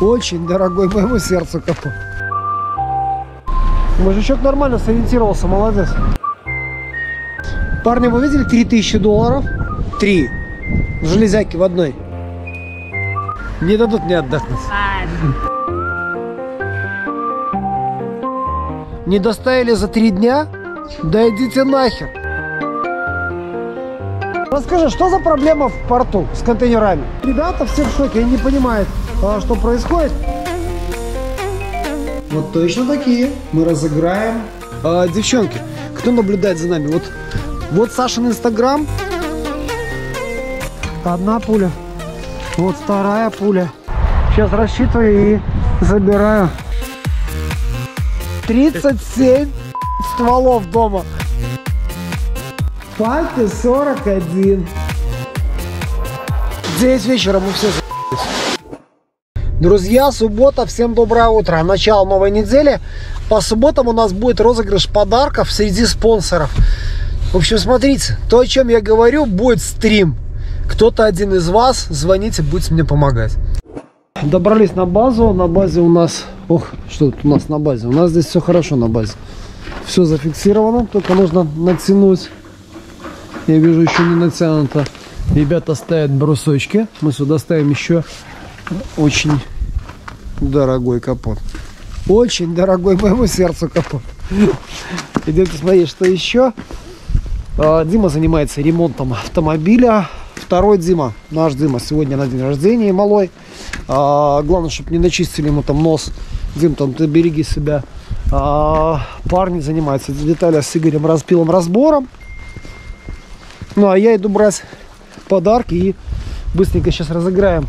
Очень дорогой моему сердцу капот. Мужичок нормально сориентировался, молодец. Парни, вы видели 3000 долларов? Три. В железяке в одной. Не дадут мне отдохнуть. Не доставили за три дня? Да идите нахер. Расскажи, что за проблема в порту с контейнерами? Ребята все в шоке, они не понимают, а, что происходит. Вот точно такие. Мы разыграем. А, девчонки, кто наблюдает за нами? Вот, вот Сашин инстаграм. Одна пуля. Вот вторая пуля. Сейчас рассчитываю и забираю. 37 стволов дома. Пальты 41. 9 вечера мы все Друзья, суббота, всем доброе утро. Начало новой недели. По субботам у нас будет розыгрыш подарков среди спонсоров. В общем, смотрите, то, о чем я говорю, будет стрим. Кто-то один из вас, звоните, будет мне помогать. Добрались на базу. На базе у нас... Ох, что тут у нас на базе? У нас здесь все хорошо на базе. Все зафиксировано, только нужно натянуть. Я вижу, еще не натянуто. Ребята ставят брусочки. Мы сюда ставим еще очень дорогой капот. Очень дорогой моему сердцу капот. Идемте смотреть, что еще. А, Дима занимается ремонтом автомобиля. Второй Дима, наш Дима, сегодня на день рождения малой. А, главное, чтобы не начистили ему там нос. Дим, там ты береги себя. А, парни занимаются Виталия с Игорем распилом разбором. Ну, а я иду брать подарки и быстренько сейчас разыграем.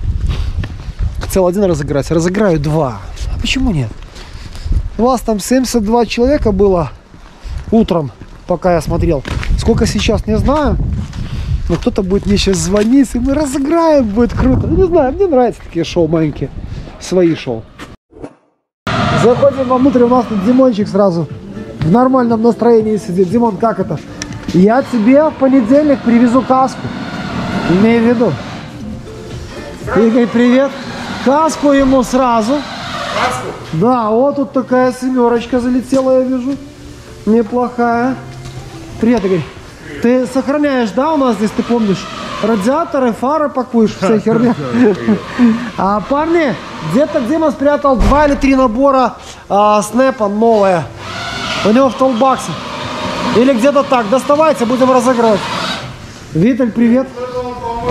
Хотел один разыграть, разыграю два. А почему нет? У вас там 72 человека было утром, пока я смотрел. Сколько сейчас, не знаю. Но кто-то будет мне сейчас звонить, и мы разыграем, будет круто. Ну, не знаю, мне нравятся такие шоу маленькие. Свои шоу. Заходим вовнутрь, у нас тут Димончик сразу в нормальном настроении сидит. Димон, как это? Я тебе в понедельник привезу каску. Имей в виду. Игорь, привет. Каску ему сразу. Каску? Да, вот тут такая семерочка залетела, я вижу. Неплохая. Привет, Игорь. Ты сохраняешь, да, у нас здесь, ты помнишь, радиаторы, фары пакуешь, вся херня. А, парни, где-то Дима спрятал два или три набора а, снэпа новое. У него в толбаксе. Или где-то так. Доставайте, будем разыгрывать. Виталь, привет.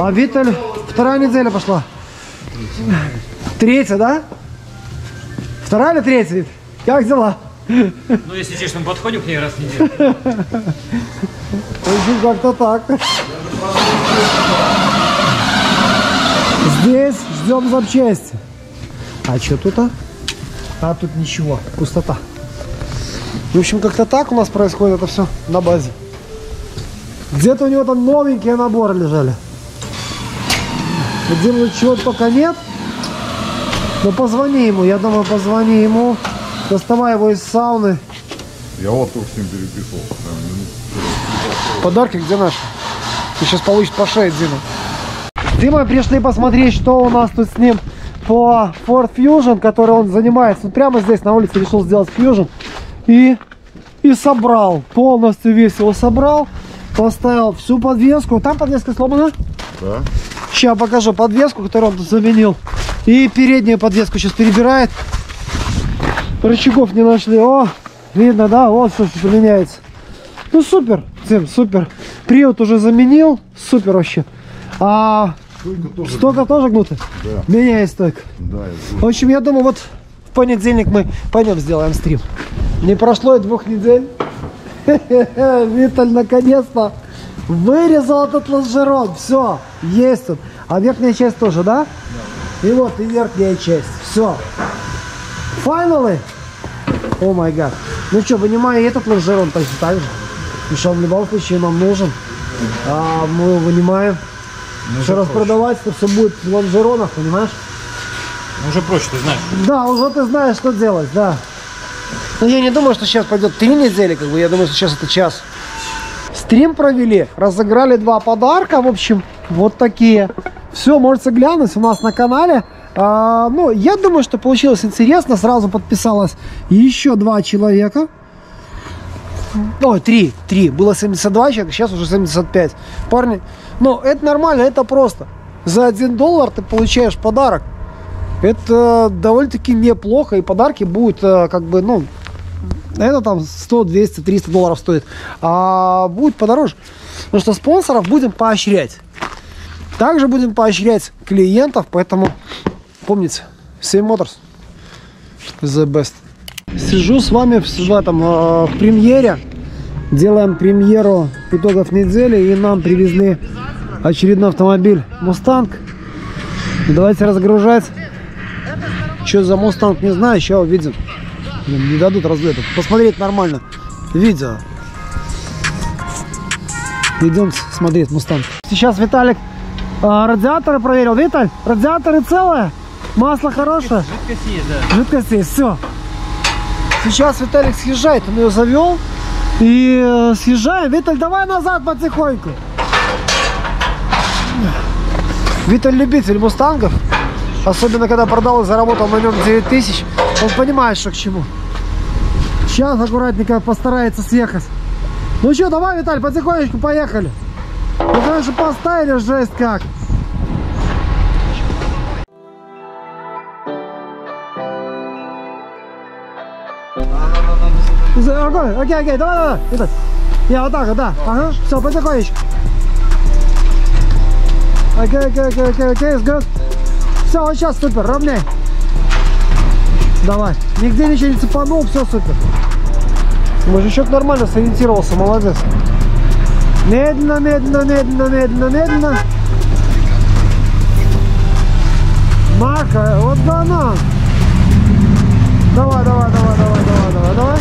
А Виталь, вторая неделя пошла. Третья, да? Вторая или третья? Как дела? Ну, если честно, подходим к ней раз в неделю. Как-то так. Здесь ждем запчасти. А что тут? А? а тут ничего, пустота. В общем, как-то так у нас происходит это все на базе. Где-то у него там новенькие наборы лежали. Где чего-то пока нет. Но позвони ему, я думаю, позвони ему. Доставай его из сауны. Я вот только с ним переписывал. Подарки где наши? Ты сейчас получишь по шее, Дима. Дима пришли посмотреть, что у нас тут с ним по Ford Fusion, который он занимается. Вот прямо здесь на улице решил сделать Fusion. И, и собрал. Полностью весь его собрал. Поставил всю подвеску. Там подвеска сломана? Да. Сейчас покажу подвеску, которую он заменил. И переднюю подвеску сейчас перебирает. Рычагов не нашли. О, видно, да? Вот все, меняется. Ну, супер, Тим, супер. Привод уже заменил. Супер вообще. А Стойка тоже. стойка тоже гнутая? Да. Меняет стойка. Да, В общем, я думаю, вот в понедельник мы пойдем сделаем стрим. Не прошло и двух недель. Виталь наконец-то вырезал этот лонжерон. Все, есть он. А верхняя часть тоже, да? И вот и верхняя часть. Все. Финалы. О май гад. Ну что, вынимаю этот лонжерон точно так же. Потому что он в любом случае нам нужен. А мы его вынимаем. Еще раз продавать, то все будет в лонжеронах, понимаешь? Ну, Уже проще, ты знаешь. Да, уже ты знаешь, что делать, да. Но я не думаю, что сейчас пойдет три недели, как бы, я думаю, что сейчас это час. Стрим провели, разыграли два подарка, в общем, вот такие. Все, можете глянуть у нас на канале. А, ну, я думаю, что получилось интересно. Сразу подписалось еще два человека. Ой, три, три. Было 72 человека, сейчас уже 75. Парни, ну, это нормально, это просто. За один доллар ты получаешь подарок. Это довольно-таки неплохо, и подарки будут, э, как бы, ну, это там 100, 200, 300 долларов стоит. А будет подороже. Потому что спонсоров будем поощрять. Также будем поощрять клиентов, поэтому помните, 7 Motors the best. Сижу с вами в, этом э, в премьере. Делаем премьеру итогов недели и нам привезли очередной автомобиль Мустанг. Давайте разгружать. Что за Мустанг, не знаю, сейчас увидим. Блин, Не дадут разглядеть. Посмотреть нормально. Видео. Идем смотреть Мустанг. Сейчас Виталик а, радиаторы проверил. Виталь, радиаторы целые? Масло хорошее? Жидкость есть, да. Жидкость есть, все. Сейчас Виталик съезжает, он ее завел. И э, съезжаем. Виталь, давай назад потихоньку. Виталь любитель мустангов. Особенно, когда продал и заработал на нем 9 тысяч. Он понимает, что к чему. Сейчас аккуратненько постарается съехать. Ну что, давай, Виталь, потихонечку поехали. Ну, конечно, поставили жесть как. Окей, окей, окей, давай, давай, Виталь. Я вот так вот, да. Ага, все, потихонечку. Окей, окей, окей, окей, окей, it's. Все, вот сейчас супер, ровней. Давай. Нигде ничего не цепанул, все супер. Мужичок нормально сориентировался, молодец. Медленно, медленно, медленно, медленно, медленно. Мака, вот да она. Давай, давай, давай, давай, давай, давай, давай.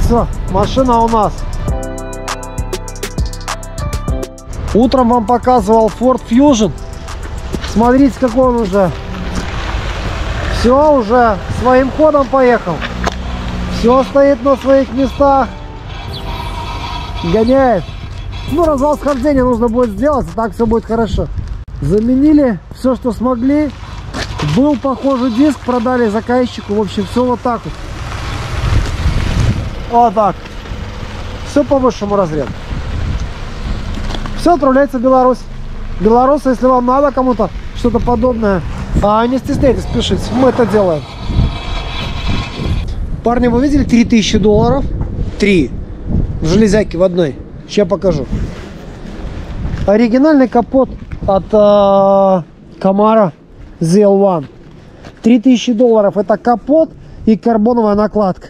Все, машина у нас. Утром вам показывал Ford Fusion. Смотрите, какой он уже. Все уже своим ходом поехал. Все стоит на своих местах. Гоняет. Ну, развал схождения нужно будет сделать, и так все будет хорошо. Заменили все, что смогли. Был похожий диск, продали заказчику. В общем, все вот так вот. Вот так. Все по высшему разряду. Все отправляется в Беларусь. Белорусы, если вам надо кому-то что-то подобное, а, не стесняйтесь, пишите. Мы это делаем. Парни, вы видели 3000 долларов? Три. В железяке в одной. Сейчас покажу. Оригинальный капот от э, Камара ZL1. 3000 долларов. Это капот и карбоновая накладка.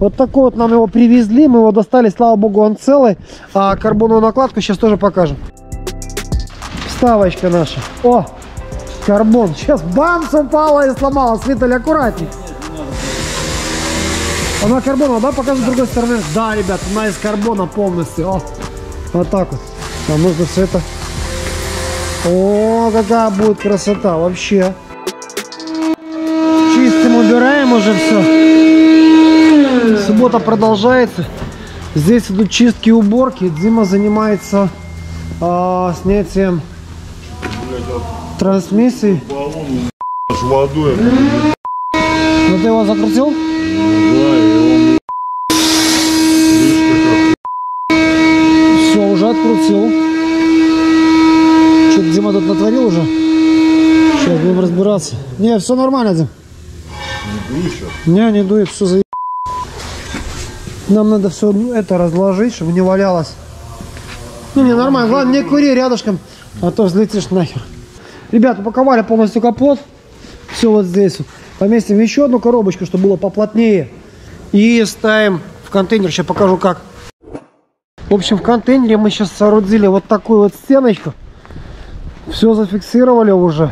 Вот такой вот нам его привезли. Мы его достали, слава богу, он целый. А карбоновую накладку сейчас тоже покажем. Вставочка наша. О, карбон. Сейчас бамс упала и сломалась. Виталий, аккуратней. Она карбоновая, да? Покажи с другой стороны. Да, ребят, она из карбона полностью. О, вот так вот. Нам нужно все это... О, какая будет красота вообще. Чистим, убираем уже все. Суббота продолжается. Здесь идут чистки и уборки. Дима занимается а, снятием трансмиссии. Баллон аж водой. Ну ты его закрутил? Все, уже открутил. Что Дима тут натворил уже? Сейчас будем разбираться. Не, все нормально, Дим. Не, не дует, все за Нам надо все это разложить, чтобы не валялось. Ну, не, нормально. Главное, не кури рядышком, а то взлетишь нахер. Ребята, упаковали полностью капот. Все вот здесь. Поместим еще одну коробочку, чтобы было поплотнее. И ставим в контейнер. Сейчас покажу как. В общем, в контейнере мы сейчас соорудили вот такую вот стеночку. Все зафиксировали уже.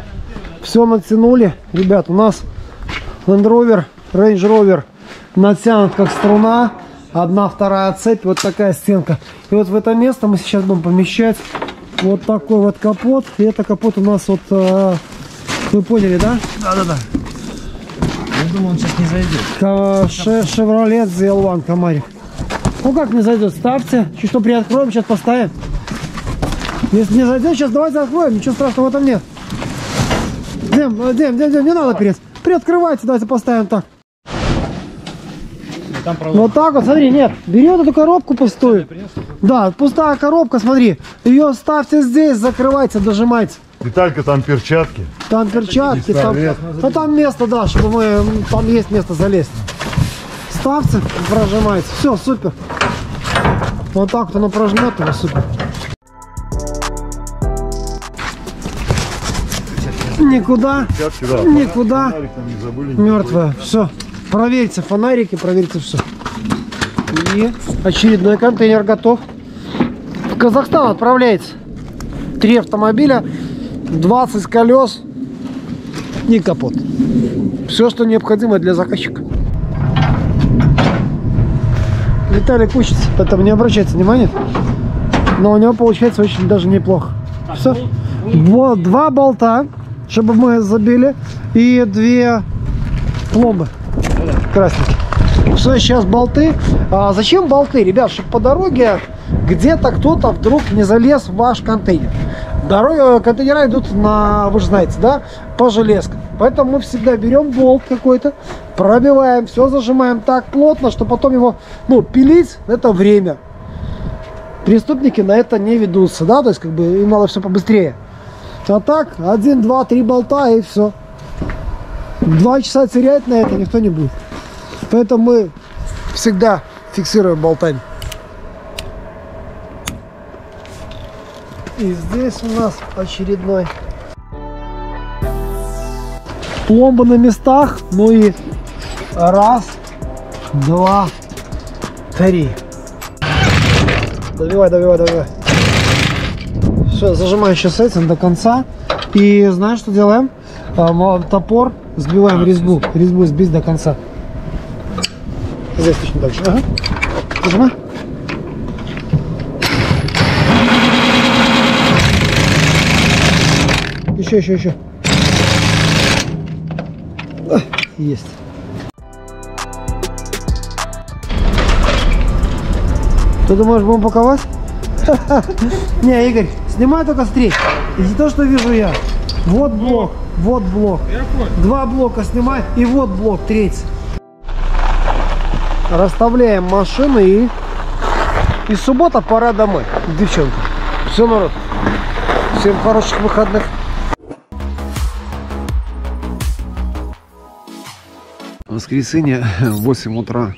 Все натянули. Ребят, у нас Land Rover, Range Rover натянут как струна. Одна, вторая цепь. Вот такая стенка. И вот в это место мы сейчас будем помещать вот такой вот капот. И это капот у нас вот... э, вы поняли, да? Да-да-да. Я думаю, он сейчас не зайдет. Ка- Ше- Chevrolet ZL1 комарик. Ну как не зайдет? Ставьте. Чуть что приоткроем, сейчас поставим. Если не зайдем, сейчас давайте откроем, ничего страшного в этом нет. Дем, э, Дем, Дем, Дем, не надо перец. Приоткрывайте, давайте поставим так. Там. Вот так вот, смотри, нет, бери вот эту коробку пустую. Да, пустая коробка, смотри. Ее ставьте здесь, закрывайте, дожимайте. Виталька, там перчатки. Там перчатки, там, ну, там место, да, чтобы мы, там есть место залезть. Ставьте, прожимайте. Все, супер. Вот так вот оно прожмет его, супер. Никуда, Перчатки, да. никуда. Фонарик не забыли. Мертвая. Все. Проверьте фонарики, проверьте все. И очередной контейнер готов. В Казахстан отправляется. Три автомобиля, 20 колес и капот. Все, что необходимо для заказчика. Виталий учится, поэтому не обращайте внимания. Но у него получается очень даже неплохо. Все. Вот два болта, чтобы мы забили, и две пломбы красненькие. Все, сейчас болты. А зачем болты, ребят? Чтобы по дороге где-то кто-то вдруг не залез в ваш контейнер. Дорога, контейнера идут на, вы же знаете, да, по железкам. Поэтому мы всегда берем болт какой-то, пробиваем, все зажимаем так плотно, что потом его, ну, пилить, это время. Преступники на это не ведутся, да, то есть как бы им надо все побыстрее. А так, один, два, три болта и все. Два часа терять на это никто не будет. Поэтому мы всегда фиксируем болтами. И здесь у нас очередной пломба на местах. Ну и раз, два, три. Добивай, добивай, добивай. Все, зажимаем сейчас этим до конца. И знаешь, что делаем? А, мо- Топор, сбиваем резьбу. Резьбу сбить до конца. Здесь точно так же. Ага. Зажимай. Еще, еще, еще. А, Есть. Ты думаешь, будем паковать? Не, Игорь, снимай только с треть. И не то, что вижу я. Вот блок, вот блок. Два блока снимай, и вот блок, третий. Расставляем машины и... И суббота, пора домой, девчонка. Все, народ. Всем хороших выходных. Воскресенье, 8 утра.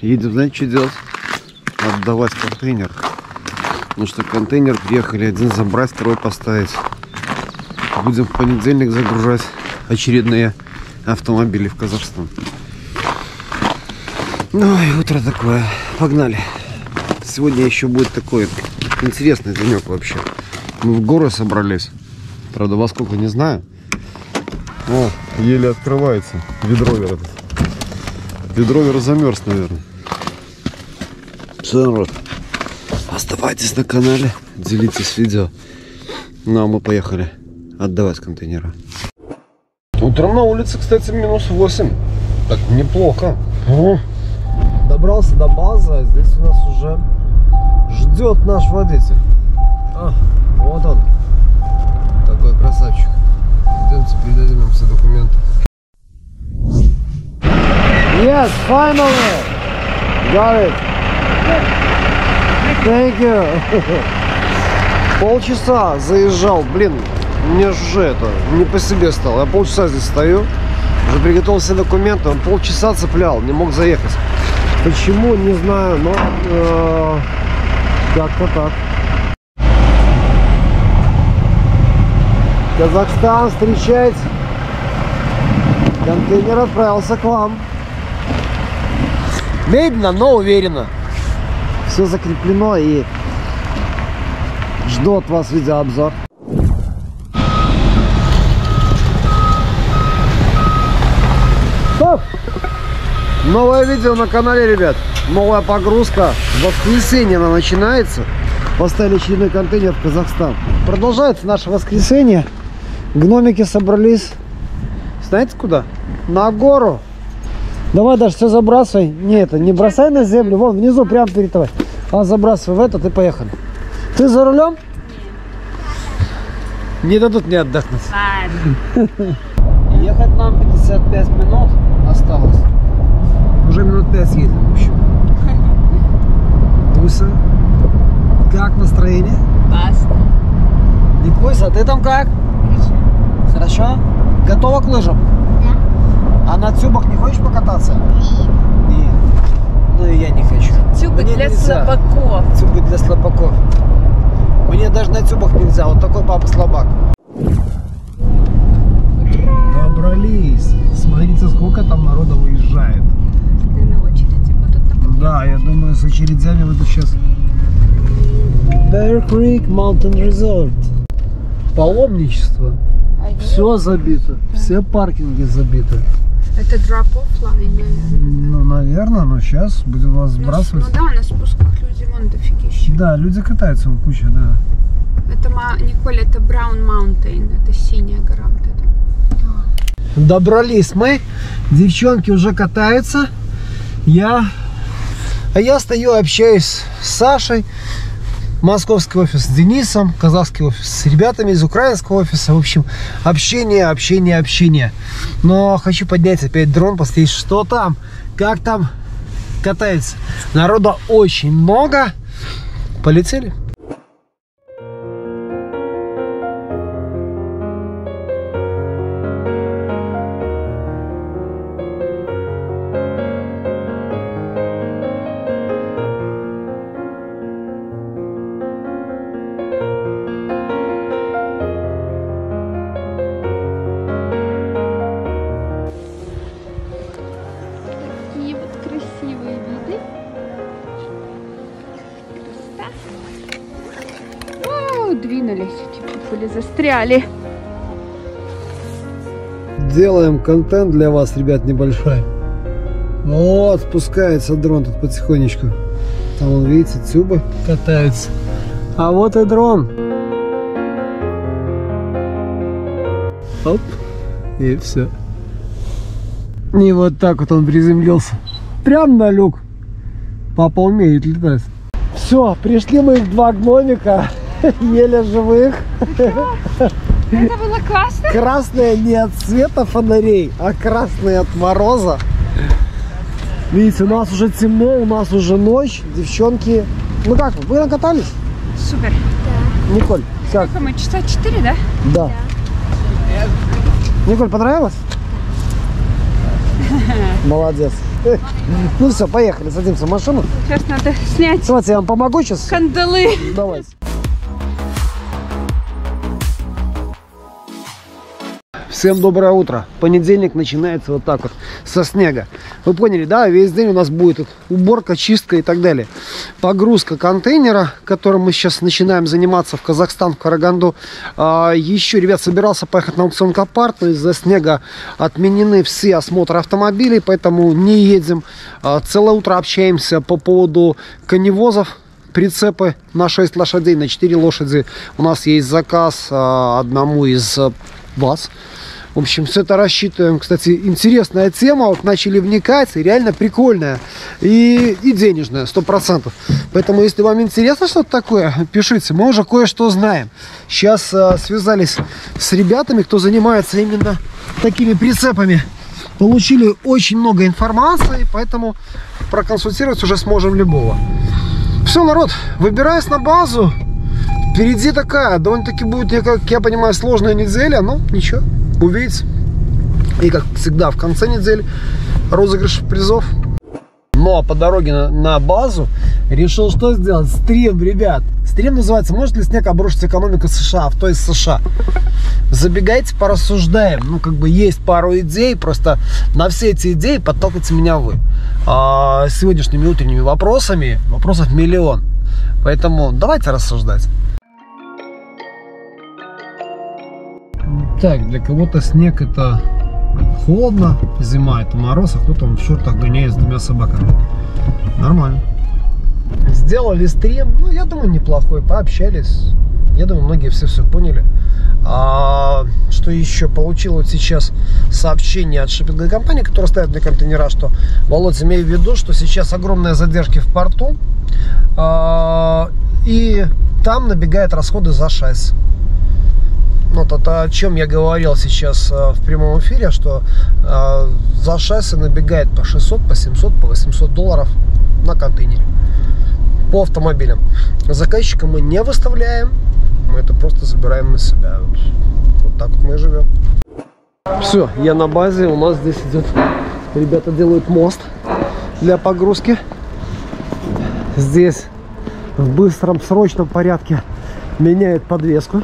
Едем, знаете, что делать? Отдавать контейнер. Потому что контейнер приехали один забрать, второй поставить. Будем в понедельник загружать очередные автомобили в Казахстан. Ну и утро такое. Погнали. Сегодня еще будет такой интересный денек вообще. Мы в горы собрались. Правда, во сколько не знаю. О, еле открывается. Ведровер этот. Ведровер замерз, наверное. Все, народ, оставайтесь на канале, делитесь видео. Ну, а мы поехали отдавать контейнера. Утром на улице, кстати, минус 8. Так неплохо. Добрался до базы, а здесь у нас уже ждет наш водитель. А, вот он. Такой красавчик. Идемте передадим ему все документы. Yes, finally! Got it. Thank you. Полчаса заезжал, блин, мне же это не по себе стало. Я полчаса здесь стою, уже приготовил все документы, он полчаса цеплял, не мог заехать. Почему, не знаю, но э, как-то так. Казахстан встречается. Контейнер отправился к вам. Медленно, но уверенно. Все закреплено и жду от вас видеообзор. Стоп! Новое видео на канале, ребят. Новая погрузка. В воскресенье она начинается. Поставили очередной контейнер в Казахстан. Продолжается наше воскресенье. Гномики собрались. Знаете куда? На гору. Давай даже все забрасывай. Не, это не бросай на землю. Вон внизу, прямо перед тобой. А забрасывай в этот и поехали. Ты за рулем? Не дадут мне отдохнуть. Ладно. Ехать нам 55 минут осталось. Уже минут 5 едем, в общем. Буся, как настроение? Классно. Никуся, а ты там как? Хорошо. Готова к лыжам? Да. А на тюбах не хочешь покататься? Нет. Ну и я не хочу. Тюбы Мне для нельзя. слабаков. Тюбы для слабаков. Мне даже на тюбах нельзя. Вот такой папа слабак. Добрались. Смотрите, сколько там народа выезжает. На очереди будут на Да, я думаю, с очередями вот сейчас. Bear Creek Mountain Resort. Паломничество. Все забито. Все паркинги забиты. Это drop-off line, наверное. Ну, наверное, но сейчас будем вас Ну, сбрасывать. Ну да, на спусках люди вон дофигища. Да, люди катаются, вон куча, да. Это, ма- Николь, это Brown Mountain, это синяя гора вот эта. Добрались мы. Девчонки уже катаются. Я... А я стою, общаюсь с Сашей. Московский офис с Денисом, казахский офис с ребятами из украинского офиса. В общем, общение, общение, общение. Но хочу поднять опять дрон, посмотреть, что там, как там катается. Народа очень много. Полетели. Застряли. Делаем контент для вас, ребят, небольшой. Вот, спускается дрон тут потихонечку. Там, вон, видите, тюбы катаются. А вот и дрон. Оп, и все. И вот так вот он приземлился. Прям на люк. Папа умеет летать. Все, пришли мы их два гномика. Еле живых. Это было классно. Красные не от света фонарей, а красные от мороза. Видите, у нас уже темно, у нас уже ночь. Девчонки, ну как вы? Накатались? Супер. Николь, как? Сколько мы? Часа четыре, да? Да. Николь, понравилось? Молодец. Ну все, поехали, садимся в машину. Сейчас надо снять Давайте я вам помогу сейчас. кандалы. Давайте. Всем доброе утро. Понедельник начинается вот так вот, со снега. Вы поняли, да? Весь день у нас будет тут уборка, чистка и так далее. Погрузка контейнера, которым мы сейчас начинаем заниматься в Казахстан, в Караганду. А, еще, ребят, собирался поехать на аукцион Копарт, но из-за снега отменены все осмотры автомобилей, поэтому не едем. А, целое утро общаемся по поводу коневозов, прицепы на 6 лошадей, на 4 лошади. У нас есть заказ а, одному из а, вас. В общем, все это рассчитываем. Кстати, интересная тема. Вот начали вникать. и Реально прикольная. И, и денежная, сто процентов. Поэтому, если вам интересно что-то такое, пишите. Мы уже кое-что знаем. Сейчас а, связались с ребятами, кто занимается именно такими прицепами. Получили очень много информации, поэтому проконсультировать уже сможем любого. Все, народ, выбираясь на базу, впереди такая, довольно-таки будет, как я понимаю, сложная неделя, но ничего, увидите. И, как всегда, в конце недели розыгрыш призов. Но по дороге на, на базу решил что сделать? Стрим, ребят. Стрим называется «Может ли снег обрушить экономику США?» Авто из США. Забегайте, порассуждаем. Ну, как бы есть пару идей, просто на все эти идеи подталкивайте меня вы. А, сегодняшними утренними вопросами, вопросов миллион. Поэтому давайте рассуждать. Так, для кого-то снег это холодно, зима это мороз, а кто-то в шортах гоняет с двумя собаками. Нормально. Сделали стрим, ну, я думаю, неплохой, пообщались. Я думаю, многие все все поняли. А, что еще? Получил вот сейчас сообщение от шиппинговой компании, которая ставит мне контейнера, что, Володь, имей в виду, что сейчас огромные задержки в порту, а, и там набегают расходы за шасси. Вот это о чем я говорил сейчас э, в прямом эфире, что э, за шасси набегает по 600, по 700, по 800 долларов на контейнере по автомобилям. Заказчика мы не выставляем, мы это просто забираем на себя. Вот, вот так вот мы живем. Все, я на базе, у нас здесь идет, ребята делают мост для погрузки. Здесь в быстром, срочном порядке меняют подвеску.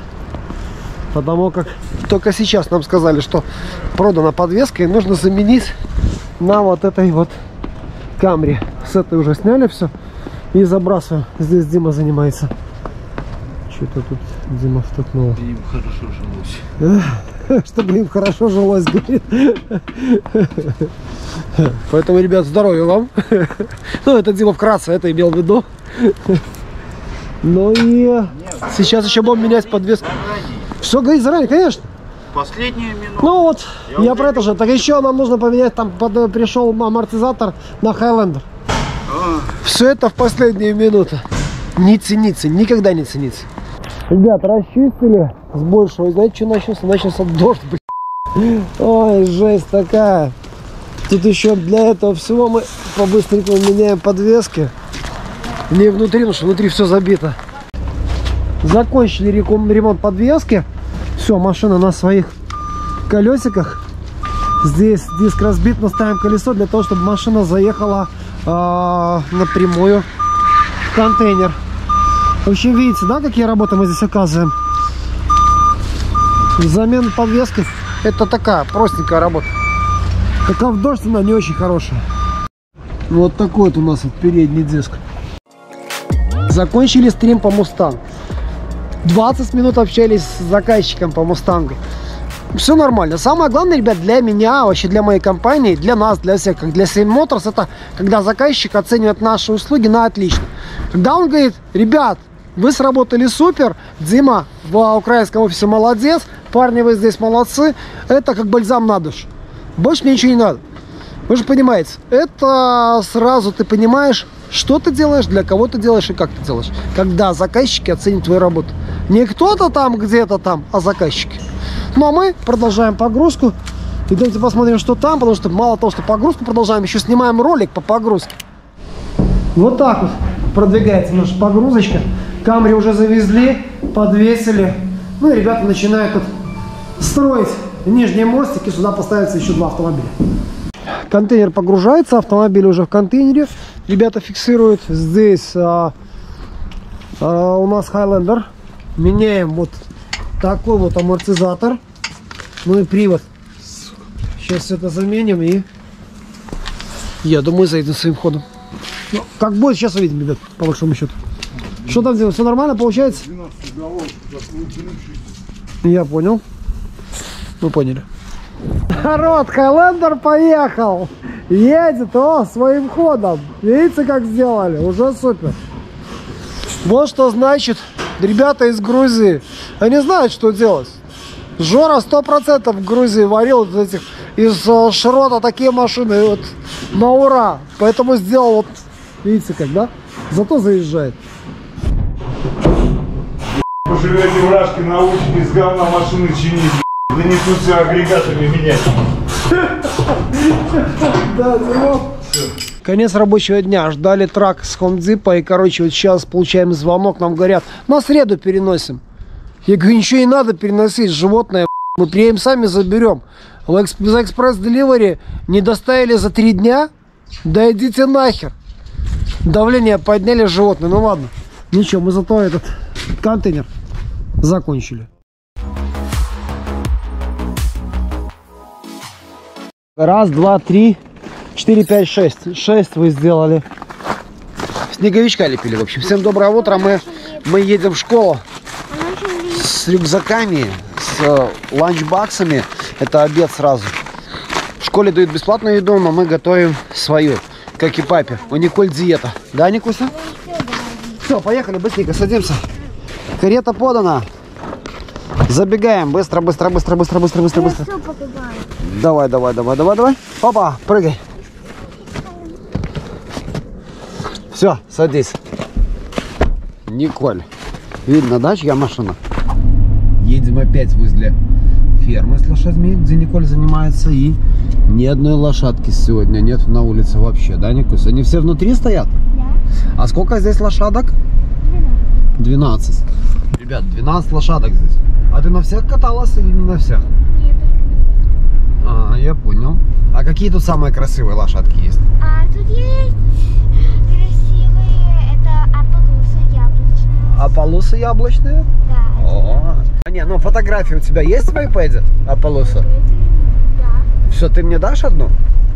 Потому как только сейчас нам сказали, что продана подвеска и нужно заменить на вот этой вот камре. С этой уже сняли все и забрасываем. Здесь Дима занимается. Что-то тут Дима втыкнул. Им хорошо жилось. Чтобы им хорошо жилось, говорит. Поэтому, ребят, здоровья вам. Ну, это Дима вкратце, это имел в виду. Ну и сейчас еще будем менять подвеску. Все говорит заранее, конечно. Последнюю минуту. Ну вот, я, про это же. Так еще нам нужно поменять, там под- пришел амортизатор на Highlander. Все это в последние минуты. Не ценится, никогда не ценится. Ребят, расчистили с большего. Знаете, что начался? Начался дождь, блин. Ой, жесть такая. Тут еще для этого всего мы по-быстренькому меняем подвески. Не внутри, потому что внутри все забито. Закончили ремонт подвески. Все, машина на своих колесиках. Здесь диск разбит, мы ставим колесо для того, чтобы машина заехала а, напрямую в контейнер. В общем, видите, да, какие работы мы здесь оказываем? Замена подвески это такая простенькая работа. Только в дождь она не очень хорошая. Вот такой вот у нас вот передний диск. Закончили стрим по Мустангу. 20 минут общались с заказчиком по Мустангу. Все нормально. Самое главное, ребят, для меня, вообще для моей компании, для нас, для всех, как для Seven Motors, это когда заказчик оценивает наши услуги на отлично. Когда он говорит, ребят, вы сработали супер, Дима в украинском офисе молодец, парни вы здесь молодцы, это как бальзам на душу. Больше мне ничего не надо. Вы же понимаете, это сразу ты понимаешь, что ты делаешь, для кого ты делаешь и как ты делаешь. Когда заказчики оценят твою работу. Не кто-то там где-то там, а заказчики. Ну а мы продолжаем погрузку. Идемте посмотрим, что там, потому что мало того, что погрузку продолжаем, еще снимаем ролик по погрузке. Вот так вот продвигается наша погрузочка. Камри уже завезли, подвесили. Ну и ребята начинают тут строить нижние мостики. Сюда поставятся еще два автомобиля. Контейнер погружается, автомобиль уже в контейнере. Ребята фиксируют. Здесь а, а, у нас Highlander. Меняем вот такой вот амортизатор. Ну и привод. Сейчас это заменим и я думаю заедем своим ходом. Ну, как будет, сейчас увидим, ребят, по большому счету. Что там делать? Все нормально получается? Я понял. Мы поняли. Народ, Хайлендер поехал. Едет, о, своим ходом. Видите, как сделали? Уже супер. Вот что значит ребята из Грузии. Они знают, что делать. Жора сто процентов в Грузии варил вот этих из э, шрота такие машины вот на ура. Поэтому сделал вот, видите как, да? Зато заезжает. Вы живете вражки, научите из говна машины чинить. Да не тут все агрегатами менять. Конец рабочего дня. Ждали трак с Хондзипа. И, короче, вот сейчас получаем звонок. Нам говорят, на среду переносим. Я говорю, ничего не надо переносить. Животное, мы приедем сами заберем. За экспресс-деливери не доставили за три дня? Да идите нахер. Давление подняли животное. Ну ладно. Ничего, мы зато этот контейнер закончили. Раз, два, три, четыре, пять, шесть. Шесть вы сделали. Снеговичка лепили, в общем. Всем доброе утро. Мы, мы едем в школу с рюкзаками, с э, ланчбаксами. Это обед сразу. В школе дают бесплатную еду, но мы готовим свою, как и папе. У Николь диета. Да, Никуся? Все, поехали, быстренько, садимся. Карета подана. Забегаем. Быстро, быстро, быстро, быстро, быстро, быстро, быстро. Давай, давай, давай, давай, давай. Папа, прыгай. Все, садись. Николь. Видно, да, чья машина? Едем опять возле фермы с лошадьми, где Николь занимается. И ни одной лошадки сегодня нет на улице вообще, да, Никус? Они все внутри стоят? Да. А сколько здесь лошадок? 12. Ребят, 12 лошадок здесь. А ты на всех каталась или не на всех? Нет, только на А, я понял. А какие тут самые красивые лошадки есть? А тут есть красивые, это апалуса яблочная. Аполлосы яблочные? Да. О, а не, ну фотографии у тебя есть в iPad? Аполлоса? Это- Да, Все, ты мне дашь одну?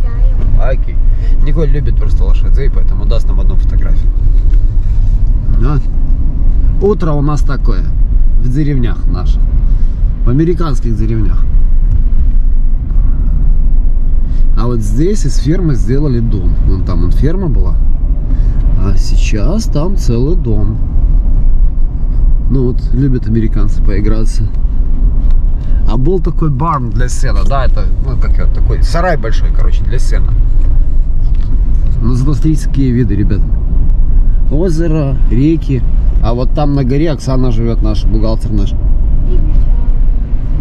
да, я- Окей. Николь любит просто лошадей, поэтому даст нам одну фотографию. Да. Утро у нас такое. В деревнях наших. В американских деревнях. А вот здесь из фермы сделали дом. Вон там он ферма была. А сейчас там целый дом. Ну вот, любят американцы поиграться. А был такой барн для сена, да, это, ну, как его, такой сарай большой, короче, для сена. Ну, зато смотрите, какие виды, ребята. Озеро, реки. А вот там на горе Оксана живет, наш бухгалтер наш.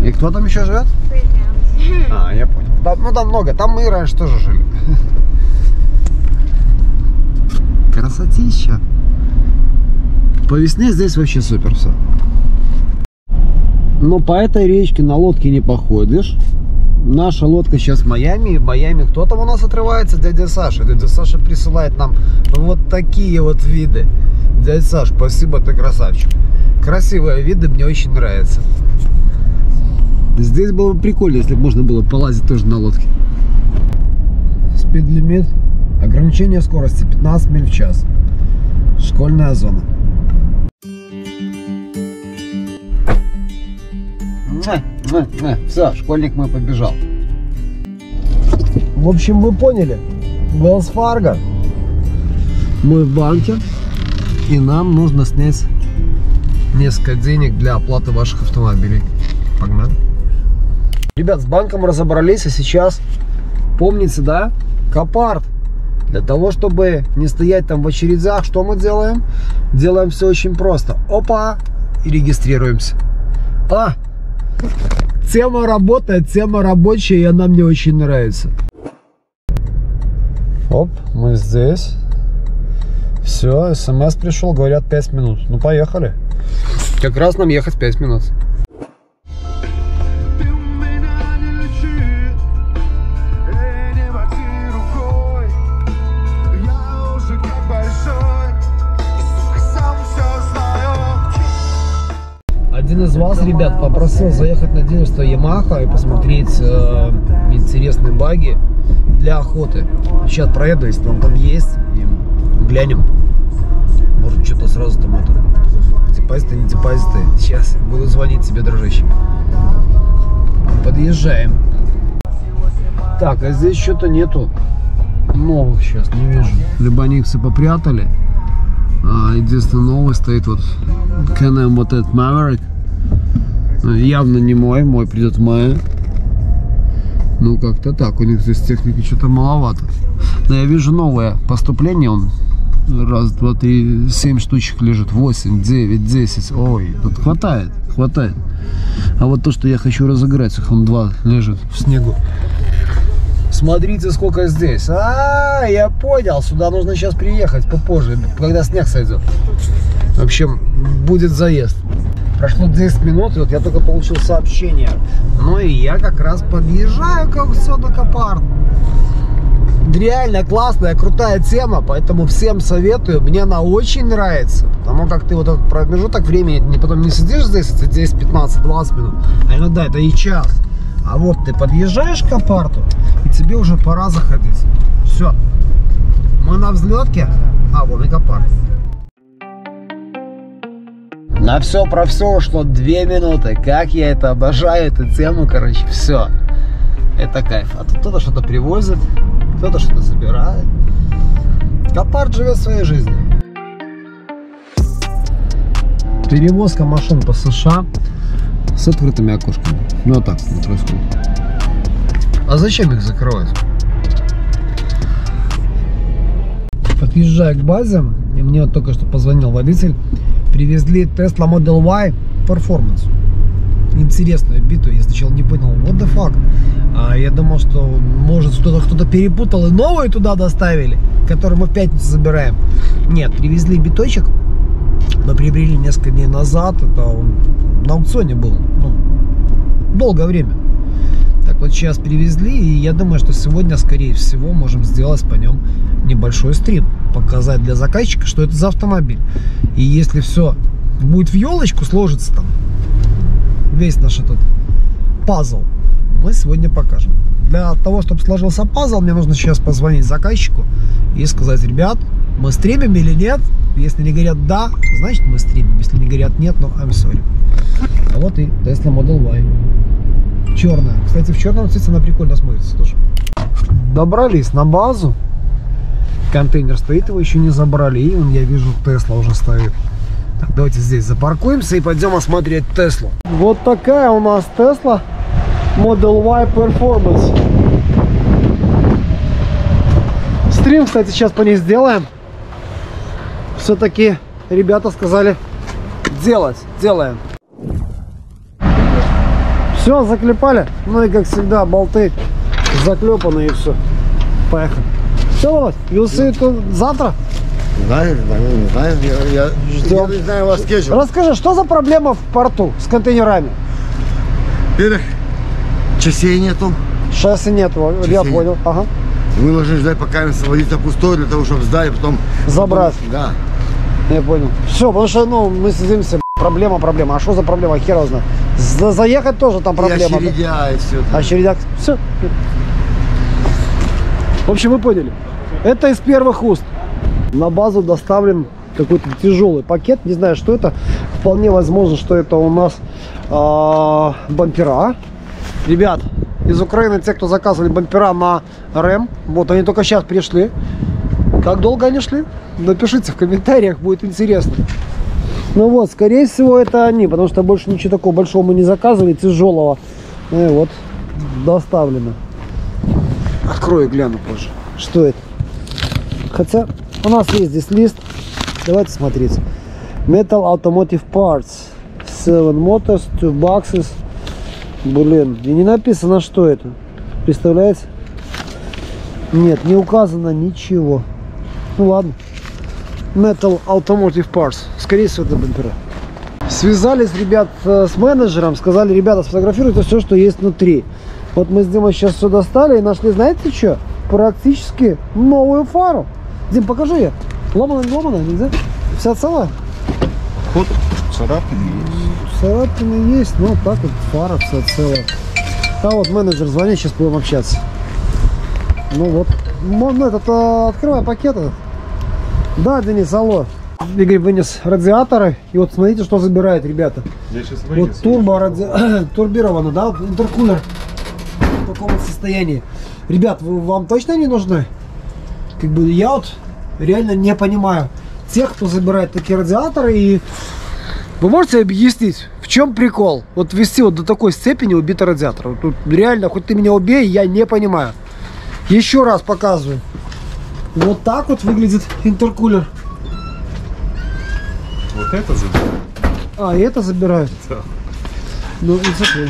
И кто там еще живет? А, я понял. Да, ну там много, там мы раньше тоже жили. Красотища. По весне здесь вообще супер все. Но по этой речке на лодке не походишь. Наша лодка сейчас в Майами. В Майами кто там у нас отрывается? Дядя Саша. Дядя Саша присылает нам вот такие вот виды. Дядя Саш, спасибо, ты красавчик. Красивые виды, мне очень нравятся. Здесь было бы прикольно, если бы можно было полазить тоже на лодке. Спид-лимит. Ограничение скорости 15 миль в час. Школьная зона. Все, школьник мой побежал. В общем, вы поняли. Wells Fargo. Мы в банке, и нам нужно снять несколько денег для оплаты ваших автомобилей. Погнали. Ребят, с банком разобрались, а сейчас Помните, да? Копарт. Для того, чтобы не стоять там в очередях, что мы делаем? Делаем все очень просто. Опа! И регистрируемся. А, тема работает, тема рабочая, и она мне очень нравится. Оп, мы здесь. Все, смс пришел, говорят 5 минут. Ну, поехали. Как раз нам ехать 5 минут. Один из вас, ребят, попросил заехать на дилерство Yamaha и посмотреть э, интересные баги для охоты. Сейчас проеду, если он там есть, и глянем. Может, что-то сразу там это... Депозиты, не депозиты. Сейчас буду звонить тебе, дружище. Подъезжаем. Так, а здесь что-то нету новых сейчас, не вижу. Либо они их все попрятали. А, единственное, новый стоит вот Can-Am вот этот Maverick. А, Явно не мой, мой придет в мае. Ну, как-то так. У них здесь техники что-то маловато. Но я вижу новое поступление. Он раз, два, три, семь штучек лежит. Восемь, девять, десять. Ой, тут хватает, хватает. А вот то, что я хочу разыграть, их он два лежит в снегу. Смотрите, сколько здесь. А, я понял. Сюда нужно сейчас приехать попозже, когда снег сойдет. В общем, будет заезд. Прошло 10 минут, и вот я только получил сообщение. Ну и я как раз подъезжаю к аукциону Копарт. Реально классная, крутая тема, поэтому всем советую. Мне она очень нравится. Потому как ты вот этот промежуток времени не потом не сидишь здесь, эти 10, 15, 20 минут, а иногда это и час. А вот ты подъезжаешь к апарту, и тебе уже пора заходить. Все. Мы на взлетке, а вон и копарт. На все про все ушло две минуты. Как я это обожаю, эту тему, короче, все. Это кайф. А тут кто-то что-то привозит, кто-то что-то собирает. Копарт живет своей жизнью. Перевозка машин по США. С открытыми окошками. Ну, вот так вот происходит. А зачем их закрывать? Подъезжая к базе, и мне вот только что позвонил водитель, привезли Tesla Model Y Performance. интересную биту. Я сначала не понял, what the fuck. А я думал, что может кто-то кто-то перепутал и новую туда доставили, которую мы в пятницу забираем. Нет, привезли биточек. Мы приобрели несколько дней назад. Это он на аукционе был. Ну, долгое время. Так вот сейчас привезли, и я думаю, что сегодня, скорее всего, можем сделать по нем небольшой стрим. Показать для заказчика, что это за автомобиль. И если все будет в елочку, сложится там весь наш этот пазл, мы сегодня покажем. Для того, чтобы сложился пазл, мне нужно сейчас позвонить заказчику и сказать, ребят, мы стримим или нет? Если не говорят да, значит мы стримим. Если не говорят нет, ну I'm sorry. А вот и Tesla Model Y. Черная. Кстати, в черном цвете она прикольно смотрится тоже. Добрались на базу. Контейнер стоит, его еще не забрали. И вон, я вижу, Тесла уже стоит. Так, давайте здесь запаркуемся и пойдем осмотреть Теслу. Вот такая у нас Тесла Model Y Performance. Стрим, кстати, сейчас по ней сделаем. Все-таки ребята сказали делать. Делаем. Все, заклепали. Ну и как всегда, болты заклепаны и все. Поехали. Все, Володь, you to- завтра? Знаю, не знаю. Я, я, Ждем. я не знаю ваш скетч. Расскажи, что за проблема в порту с контейнерами? Во-первых, частей нету. Шасси нет, я Частей. понял. Ага. Мы должны ждать, пока водится пустой, для того, чтобы сдать, и потом... Забрать. Да. Я понял. Все, потому что, ну, мы сидимся, проблема, проблема. А что за проблема? Хер знает. За- заехать тоже там И проблема. очередя, и все. А очередях, все. В общем, вы поняли. Это из первых уст. На базу доставлен какой-то тяжелый пакет. Не знаю, что это. Вполне возможно, что это у нас а, бампера. Ребят, из Украины те, кто заказывали бампера на РЭМ, вот они только сейчас пришли. Как долго они шли? Напишите в комментариях, будет интересно. Ну вот, скорее всего, это они, потому что больше ничего такого большого мы не заказывали, тяжелого. Ну и вот, доставлено. Открою гляну позже. Что это? Хотя у нас есть здесь лист. Давайте смотреть. Metal Automotive Parts. Seven Motors, Two Boxes. Блин, и не написано, что это. Представляете? Нет, не указано ничего. Ну ладно. Metal Automotive Parts. Скорее всего, это бампера. Связались, ребят, э, с менеджером, сказали, ребята, сфотографируйте все, что есть внутри. Вот мы с Димой сейчас все достали и нашли, знаете что? Практически новую фару. Дим, покажи ее. Ломаная, не ломаная, нельзя? Вся целая? Ход царапины Царапины есть, но так вот фара вся целая. А вот менеджер звонит, сейчас будем общаться. Ну вот. Можно этот, а, открывай пакет этот. Да, Денис, алло. Игорь вынес радиаторы. И вот смотрите, что забирает, ребята. Вот турбо ради... турбировано, да? Интеркулер таком вот состоянии. Ребят, вы- вам точно не нужны? Как бы я вот реально не понимаю тех, кто забирает такие радиаторы и вы можете объяснить, в чем прикол? Вот вести вот до такой степени убитый радиатор. Вот тут реально, хоть ты меня убей, я не понимаю. Еще раз показываю. Вот так вот выглядит интеркулер. Вот это забирают. А, и это забирают? Да. Ну, смотри.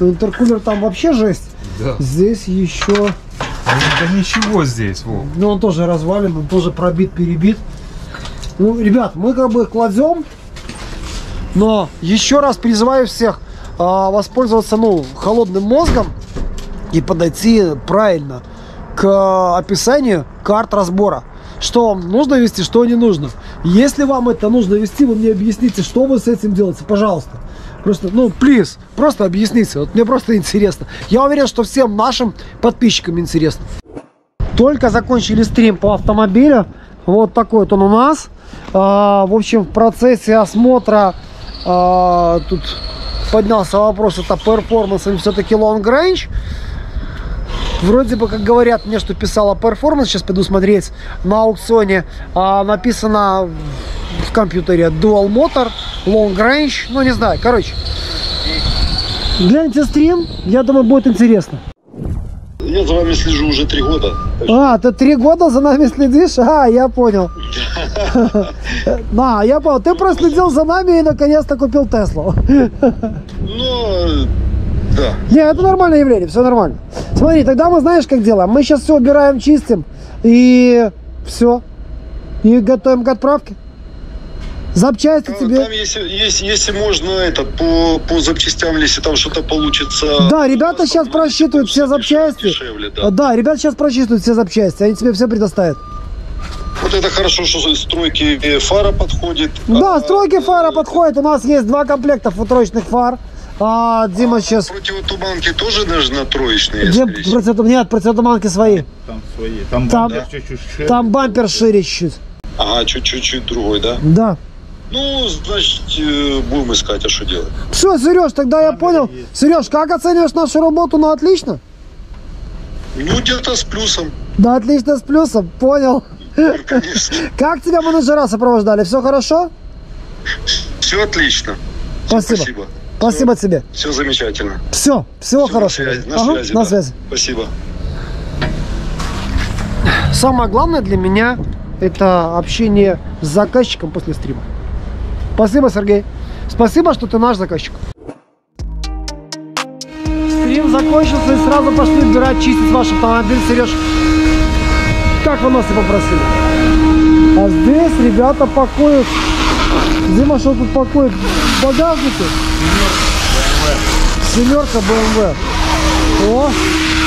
Ну, интеркулер там вообще жесть. Да. Здесь еще... Да ничего здесь, Вов. Ну, он тоже развален, он тоже пробит, перебит. Ну, ребят, мы как бы кладем, но еще раз призываю всех а, воспользоваться, ну, холодным мозгом и подойти правильно к описанию карт разбора. Что вам нужно вести, что не нужно. Если вам это нужно вести, вы мне объясните, что вы с этим делаете, пожалуйста. Просто, ну, плиз, просто объясните. Вот мне просто интересно. Я уверен, что всем нашим подписчикам интересно. Только закончили стрим по автомобилю. Вот такой вот он у нас. А, в общем, в процессе осмотра а, тут поднялся вопрос, это перформанс или все-таки long range. Вроде бы, как говорят мне, что писала перформанс, сейчас пойду смотреть на аукционе, а, написано в компьютере dual motor, long range, ну не знаю, короче. Гляньте стрим, я думаю, будет интересно. Я за вами слежу уже три года. А, ты три года за нами следишь? А, я понял. Да, я понял. Ты проследил за нами и наконец-то купил Теслу. Ну, да. Не, это нормальное явление, все нормально. Смотри, тогда мы знаешь, как делаем? Мы сейчас все убираем, чистим и все. И готовим к отправке. Запчасти Там, тебе. если, если, если можно, это, по, по запчастям, если там что-то получится... Да, ребята сейчас просчитывают все запчасти. Дешевле, Да. да. ребята сейчас просчитывают все запчасти, они тебе все предоставят. Вот это хорошо, что стройки э, фара подходит. Да, А, стройки фара э, подходит. У нас есть два комплекта футрочных фар. А, Дима сейчас... Противотуманки тоже даже на троечные, Где противотум- Нет, противотуманки свои. Там свои. Там, Там- бампер чуть-чуть шире. Там бампер шире чуть-чуть. Ага, чуть-чуть другой, да? Да. Ну, значит, э, будем искать, а что делать? Все, Сереж, тогда я понял. Сереж, как оцениваешь нашу работу? Ну, отлично. Ну, где-то с плюсом, Да, отлично, с плюсом. Понял. конечно. Как тебя менеджера сопровождали? Все хорошо? Все отлично. Спасибо. Спасибо. Спасибо тебе. Все замечательно. Все, всего Всё, хорошего. На связи, на Ага, связи, на да. связи. Спасибо. Самое главное для меня это общение с заказчиком после стрима. Спасибо, Сергей. Спасибо, что ты наш заказчик. Стрим закончился и сразу пошли убирать, чистить ваш автомобиль, Сереж. Как вы нас и попросили. А здесь ребята пакуют. Дима, что тут пакует? В багажнике? Семерка BMW. О,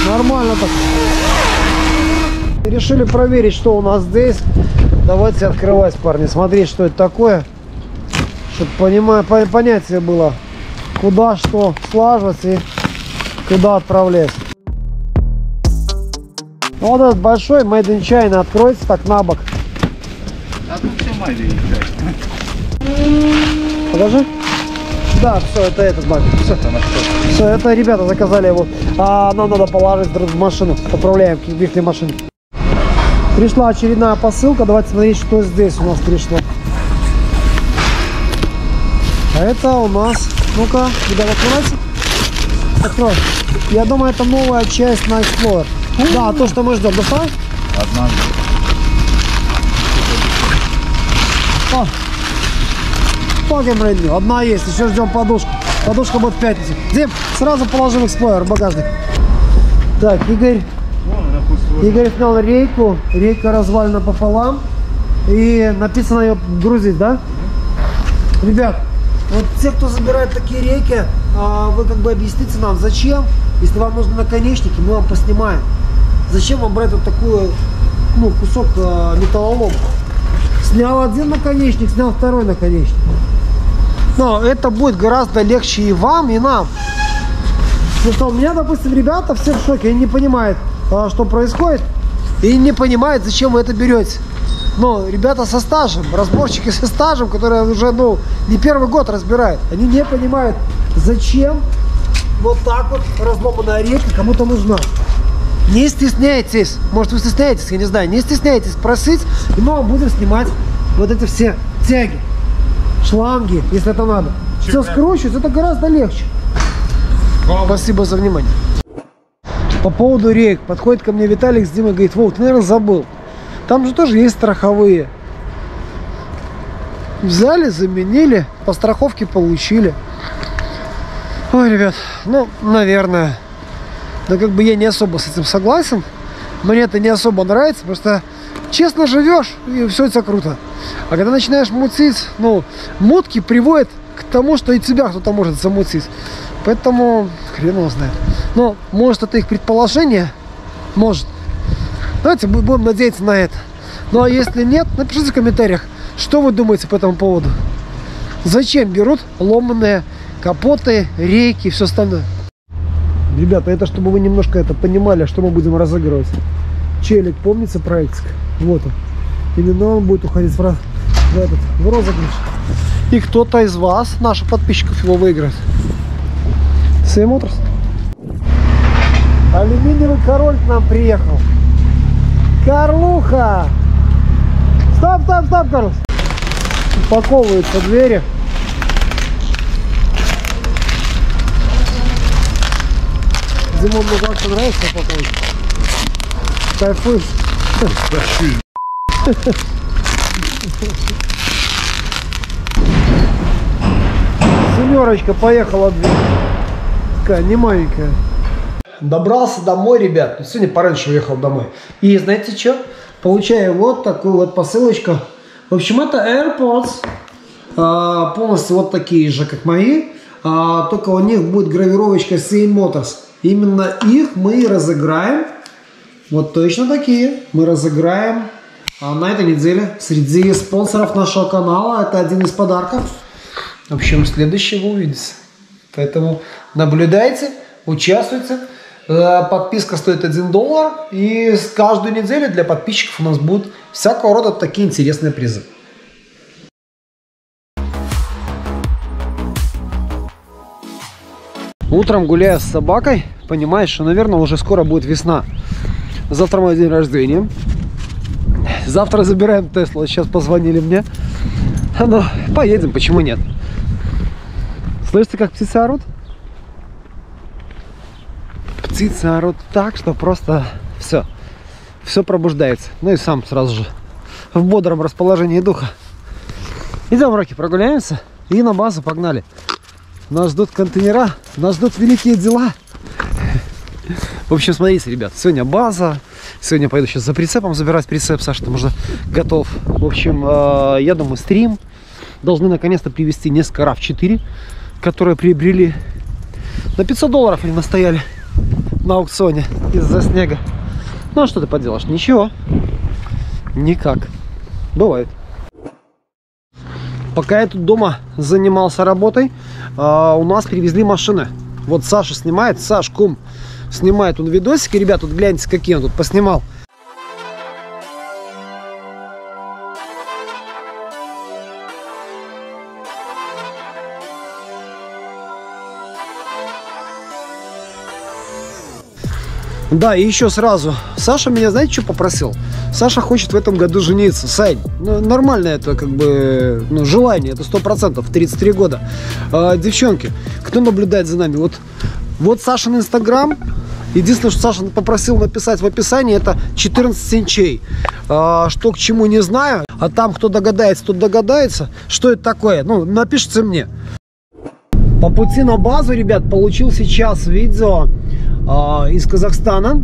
нормально так. Решили проверить, что у нас здесь. Давайте открывать, парни. Смотреть, что это такое. Чтобы понимаю, по- понятие было, куда что слаживать и куда отправлять. Ну, Вот этот большой Made in China откроется так на бок. А тут все майли Покажи. Да, все, это этот бак. Все, все, это ребята заказали его. А нам надо положить в машину. Отправляем в их машину. Пришла очередная посылка. Давайте смотреть, что здесь у нас пришло. А это у нас... Ну-ка, ребята, открывайте. Открой. Я думаю, это новая часть на Explorer. Да, то, что мы ждем. Доставай? Одна. О, brand new. Одна есть, еще ждем подушку. Подушка будет в пятницу. Дим, сразу положим эксплойер в багажник. Так, Игорь, Игорь снял рейку. Рейка развалена пополам. И написано ее грузить, да? Ребят, вот те, кто забирает такие рейки, а, вы как бы объясните нам, зачем, если вам нужны наконечники, мы вам поснимаем. Зачем вам брать вот такую, ну, кусок а, металлолома? Снял один наконечник, снял второй наконечник. Но это будет гораздо легче и вам, и нам. Потому что у меня, допустим, ребята все в шоке, они не понимают, а, что происходит, и не понимают, зачем вы это берете. Но ребята со стажем, разборщики со стажем, которые уже, ну, не первый год разбирают, они не понимают, зачем вот так вот разломанная рейка кому-то нужна. Не стесняйтесь, может вы стесняетесь, я не знаю, не стесняйтесь просить, и мы вам будем снимать вот эти все тяги, шланги, если это надо. Все скручивать, это гораздо легче. Спасибо за внимание. По поводу рейк, подходит ко мне Виталик с Димой, говорит, Вов, ты, наверное, забыл. Там же тоже есть страховые. Взяли, заменили, по страховке получили. Ой, ребят, ну, наверное. Да как бы я не особо с этим согласен. Мне это не особо нравится, просто честно живешь, и все тебя круто. А когда начинаешь мутить, ну, мутки приводят к тому, что и тебя кто-то может замутить. Поэтому хрен его знает. Но может это их предположение, может. Давайте бу- будем надеяться на это. Ну а если нет, напишите в комментариях, что вы думаете по этому поводу. Зачем берут ломаные капоты, рейки и все остальное? Ребята, это чтобы вы немножко это понимали, что мы будем разыгрывать. Челик, помните проектик? Вот он. Именно он будет уходить в, раз- в этот, в розыгрыш. И кто-то из вас, наших подписчиков, его выиграет. Все Моторс. Алюминиевый король к нам приехал. Карлуха! Стоп, стоп, стоп, Карлос! Упаковываются двери. Димон, ну как нравится упаковывать? Кайфуешь? Семерочка поехала, блин. Такая, не маленькая. Добрался домой, ребят. Ну, Сегодня пораньше уехал домой. И знаете что? Получаю вот такую вот посылочку. В общем, это AirPods. А, полностью вот такие же, как мои. А, только у них будет гравировочка Same Motors. Именно их мы и разыграем. Вот точно такие. Мы разыграем а, на этой неделе. Среди спонсоров нашего канала. Это один из подарков. В общем, следующее вы увидите. Поэтому наблюдайте, участвуйте. Э, Подписка стоит 1 доллар. И каждую неделю для подписчиков у нас будут всякого рода такие интересные призы. Утром гуляя с собакой, понимаешь, что, наверное, уже скоро будет весна. Завтра мой день рождения. Завтра забираем Теслу. Сейчас позвонили мне. Ну, поедем, почему нет? Слышите, как птицы орут? Птицы орут так, что просто все. Все пробуждается. Ну и сам сразу же в бодром расположении духа. Идем, Роки, прогуляемся и на базу погнали. Нас ждут контейнера, нас ждут великие дела. В общем, смотрите, ребят, сегодня база. Сегодня пойду сейчас за прицепом забирать прицеп. Саша там уже готов. В общем, э, я думаю, стрим. Должны наконец-то привезти несколько RAV4, которые приобрели на 500 долларов они настояли на аукционе из-за снега. Ну, а что ты поделаешь? Ничего. Никак. Бывает. Пока я тут дома занимался работой, а, у нас привезли машины. Вот Саша снимает, Саш, кум, снимает он видосики. Ребят, вот гляньте, какие он тут поснимал. Да, и еще сразу. Саша меня, знаете, что попросил? Саша хочет в этом году жениться. Сань, ну, нормально это как бы ну, желание, это сто процентов, 33 года. А, девчонки, кто наблюдает за нами? Вот, вот Сашин инстаграм. Единственное, что Саша попросил написать в описании, это 14 синчей. А, что к чему не знаю. А там, кто догадается, тот догадается. Что это такое? Ну, напишите мне. По пути на базу, ребят, получил сейчас видео э, из Казахстана.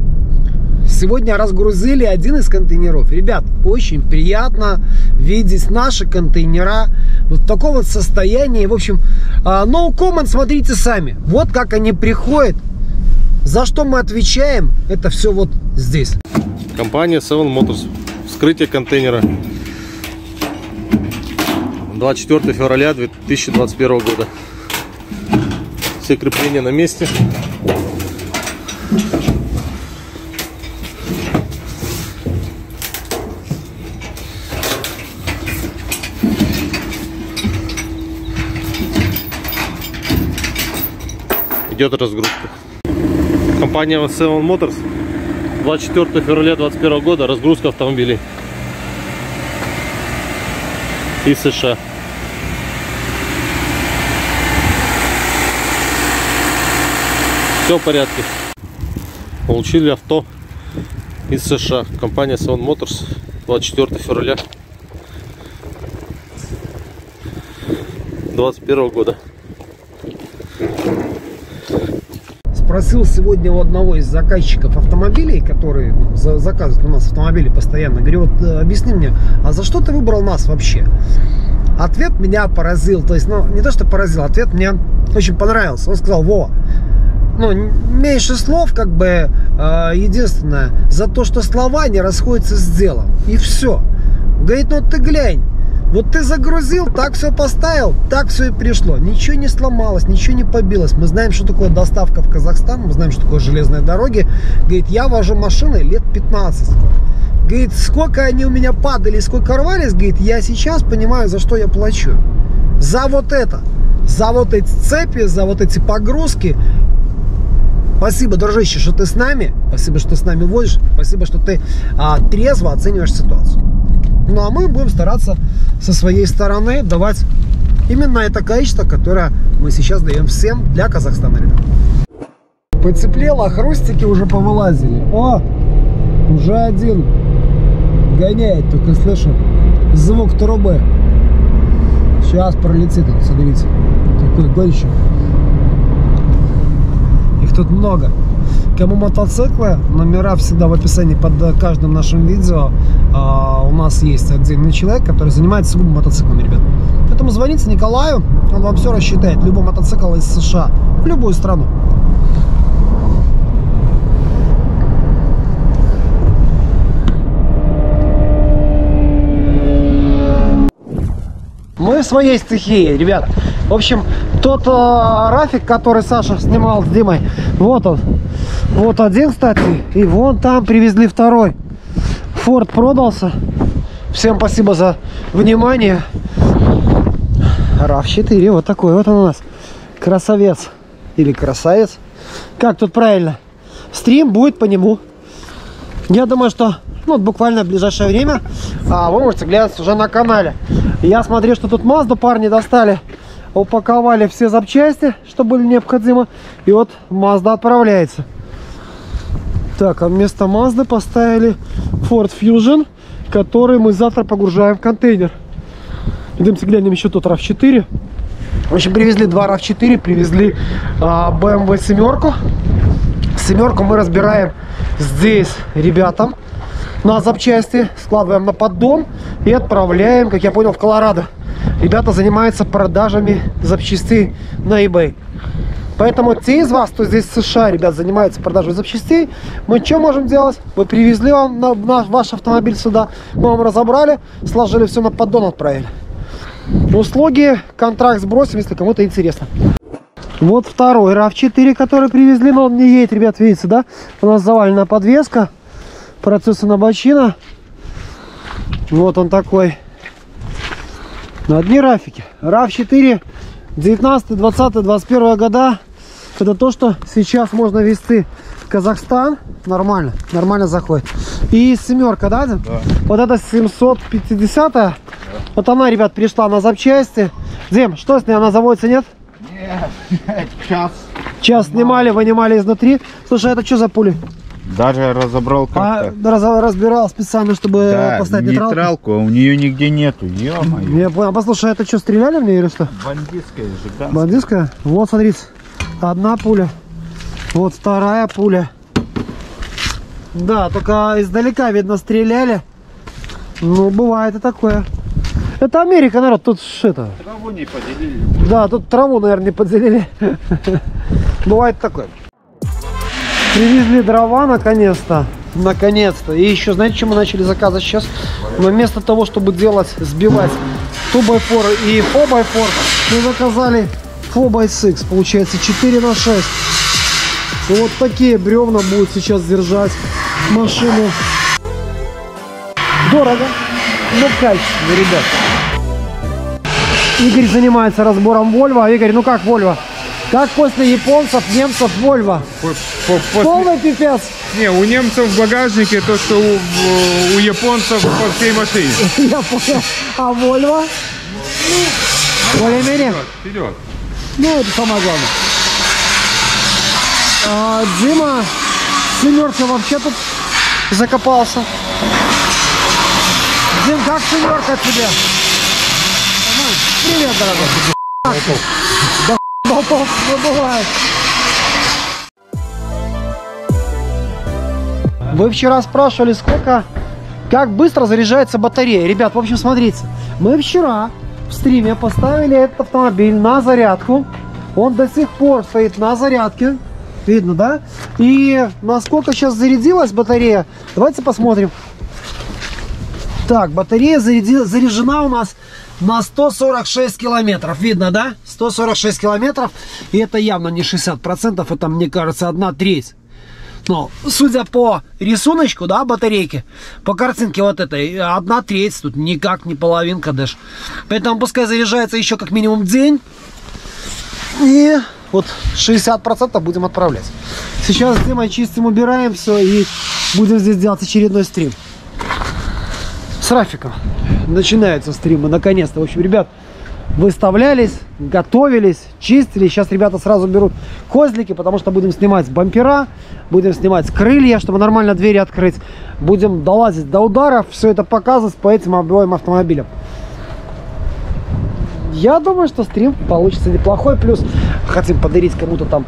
Сегодня разгрузили один из контейнеров. Ребят, очень приятно видеть наши контейнера вот в таком вот состоянии. В общем, э, no comment, смотрите сами. Вот как они приходят. За что мы отвечаем, это все вот здесь. Компания Seven Motors. Вскрытие контейнера. 24 февраля 2021 года. Все крепления на месте. Идет разгрузка. Компания Seven Motors. 24 февраля 2021 года. Разгрузка автомобилей. Из США. Все в порядке. Получили авто из США. Компания Seven Motors. 24 февраля 2021 года. Спросил сегодня у одного из заказчиков автомобилей, которые за- заказывают у нас автомобили постоянно. Говорю, вот э, объясни мне, а за что ты выбрал нас вообще? Ответ меня поразил. То есть, ну, не то, что поразил, ответ мне очень понравился. Он сказал, Вова, ну, меньше слов, как бы, э, единственное, за то, что слова не расходятся с делом. И все. Говорит, ну ты глянь, вот ты загрузил, так все поставил, так все и пришло. Ничего не сломалось, ничего не побилось. Мы знаем, что такое доставка в Казахстан, мы знаем, что такое железные дороги. Говорит, я вожу машины лет 15. Говорит, сколько они у меня падали, сколько рвались, говорит, я сейчас понимаю, за что я плачу. За вот это. За вот эти цепи, за вот эти погрузки. Спасибо, дружище, что ты с нами. Спасибо, что ты с нами водишь. Спасибо, что ты а, трезво оцениваешь ситуацию. Ну а мы будем стараться со своей стороны давать именно это качество, которое мы сейчас даем всем для Казахстана, ребят. Потеплело, хрустики уже повылазили. О, уже один гоняет, только слышу. звук трубы. Сейчас пролетит смотрите. Какой гонщик. Тут много. Кому мотоциклы, номера всегда в описании под каждым нашим видео. А, у нас есть отдельный человек, который занимается сугубо мотоциклами, ребят. Поэтому звоните Николаю, он вам все рассчитает. Любой мотоцикл из США, в любую страну. Мы в своей стихии, ребят. В общем, тот э, Рафик, который Саша снимал с Димой, вот он. Вот один, кстати, и вон там привезли второй. Форд продался. Всем спасибо за внимание. RAV4, вот такой вот он у нас. Красавец. Или красавец. Как тут правильно? Стрим будет по нему. Я думаю, что ну, буквально в ближайшее время а, вы можете глянуть уже на канале. Я смотрю, что тут Мазду парни достали. Упаковали все запчасти, что были необходимы. И вот Mazda отправляется. Так, а вместо Mazda поставили Ford Fusion, который мы завтра погружаем в контейнер. Идемте глянем еще тут RAV4. В общем, привезли два RAV4, привезли а, BMW семерку. Семерку мы разбираем здесь ребятам на запчасти, складываем на поддон и отправляем, как я понял, в Колорадо. Ребята занимаются продажами запчастей на eBay. Поэтому те из вас, кто здесь в США, ребят, занимаются продажей запчастей, мы что можем делать? Мы привезли вам на, на ваш автомобиль сюда, мы вам разобрали, сложили все на поддон, отправили. Услуги, контракт сбросим, если кому-то интересно. Вот второй RAV4, который привезли, но он не едет, ребят, видите, да? У нас завалена подвеска, процессорная бочина. Вот он такой. На одни рафики. RAV4 19, 20, 21 года. Это то, что сейчас можно вести в Казахстан. Нормально, нормально заходит. И семерка, да? Да. Вот это 750 -я. Вот она, ребят, пришла на запчасти. Дим, что с ней? Она заводится, нет? Нет, час. Час снимали, вынимали изнутри. Слушай, это что за пули? Даже разобрал А, как-то. раз- разбирал специально, чтобы Да, поставить нейтралку. нейтралку, а у нее нигде нету. Ё-моё. Я понял. Послушай, это что, стреляли в нее или что? Бандитская же, Бандитская? Вот, смотрите. Одна пуля. Вот вторая пуля. Да, только издалека, видно, стреляли. Ну, бывает и такое. Это Америка, народ, тут ж это. Траву не поделили. Да, тут траву, наверное, не поделили. Бывает такое. Привезли дрова наконец-то. Наконец-то. И еще, знаете, чем мы начали заказывать сейчас? Мы вместо того, чтобы делать, сбивать 2x4 и 4x4, мы заказали 4x6. Получается 4 на 6. И вот такие бревна будут сейчас держать машину. Дорого, но качественно, ребят. Игорь занимается разбором Вольво. Игорь, ну как Вольво? Как после японцев, немцев Вольво? Полный пипец. Не, у немцев в багажнике то, что у, у японцев по всей машине. Я понял. А Вольво? Более-менее? Вперед. Ну, это самое главное. А, Дима семерка вообще тут закопался. Дим, как семерка тебе? Привет, дорогой. Да болтов не бывает. Вы вчера спрашивали, сколько, как быстро заряжается батарея. Ребят, в общем, смотрите. Мы вчера в стриме поставили этот автомобиль на зарядку. Он до сих пор стоит на зарядке. Видно, да? И насколько сейчас зарядилась батарея, давайте посмотрим. Так, батарея заряди- заряжена у нас на 146 километров. Видно, да? 146 километров. И это явно не 60%, это, мне кажется, одна треть. Но, судя по рисуночку, да, батарейки, по картинке вот этой, одна треть, тут никак не половинка даже. Поэтому пускай заряжается еще как минимум день. И вот 60% будем отправлять. Сейчас Димой чистим, убираем все и будем здесь делать очередной стрим. С Рафиком. Начинаются стримы, наконец-то. В общем, ребят, выставлялись, готовились, чистили. Сейчас ребята сразу берут козлики, потому что будем снимать с бампера, будем снимать с крылья, чтобы нормально двери открыть. Будем долазить до ударов, все это показывать по этим обоим автомобилям. Я думаю, что стрим получится неплохой. Плюс хотим подарить кому-то там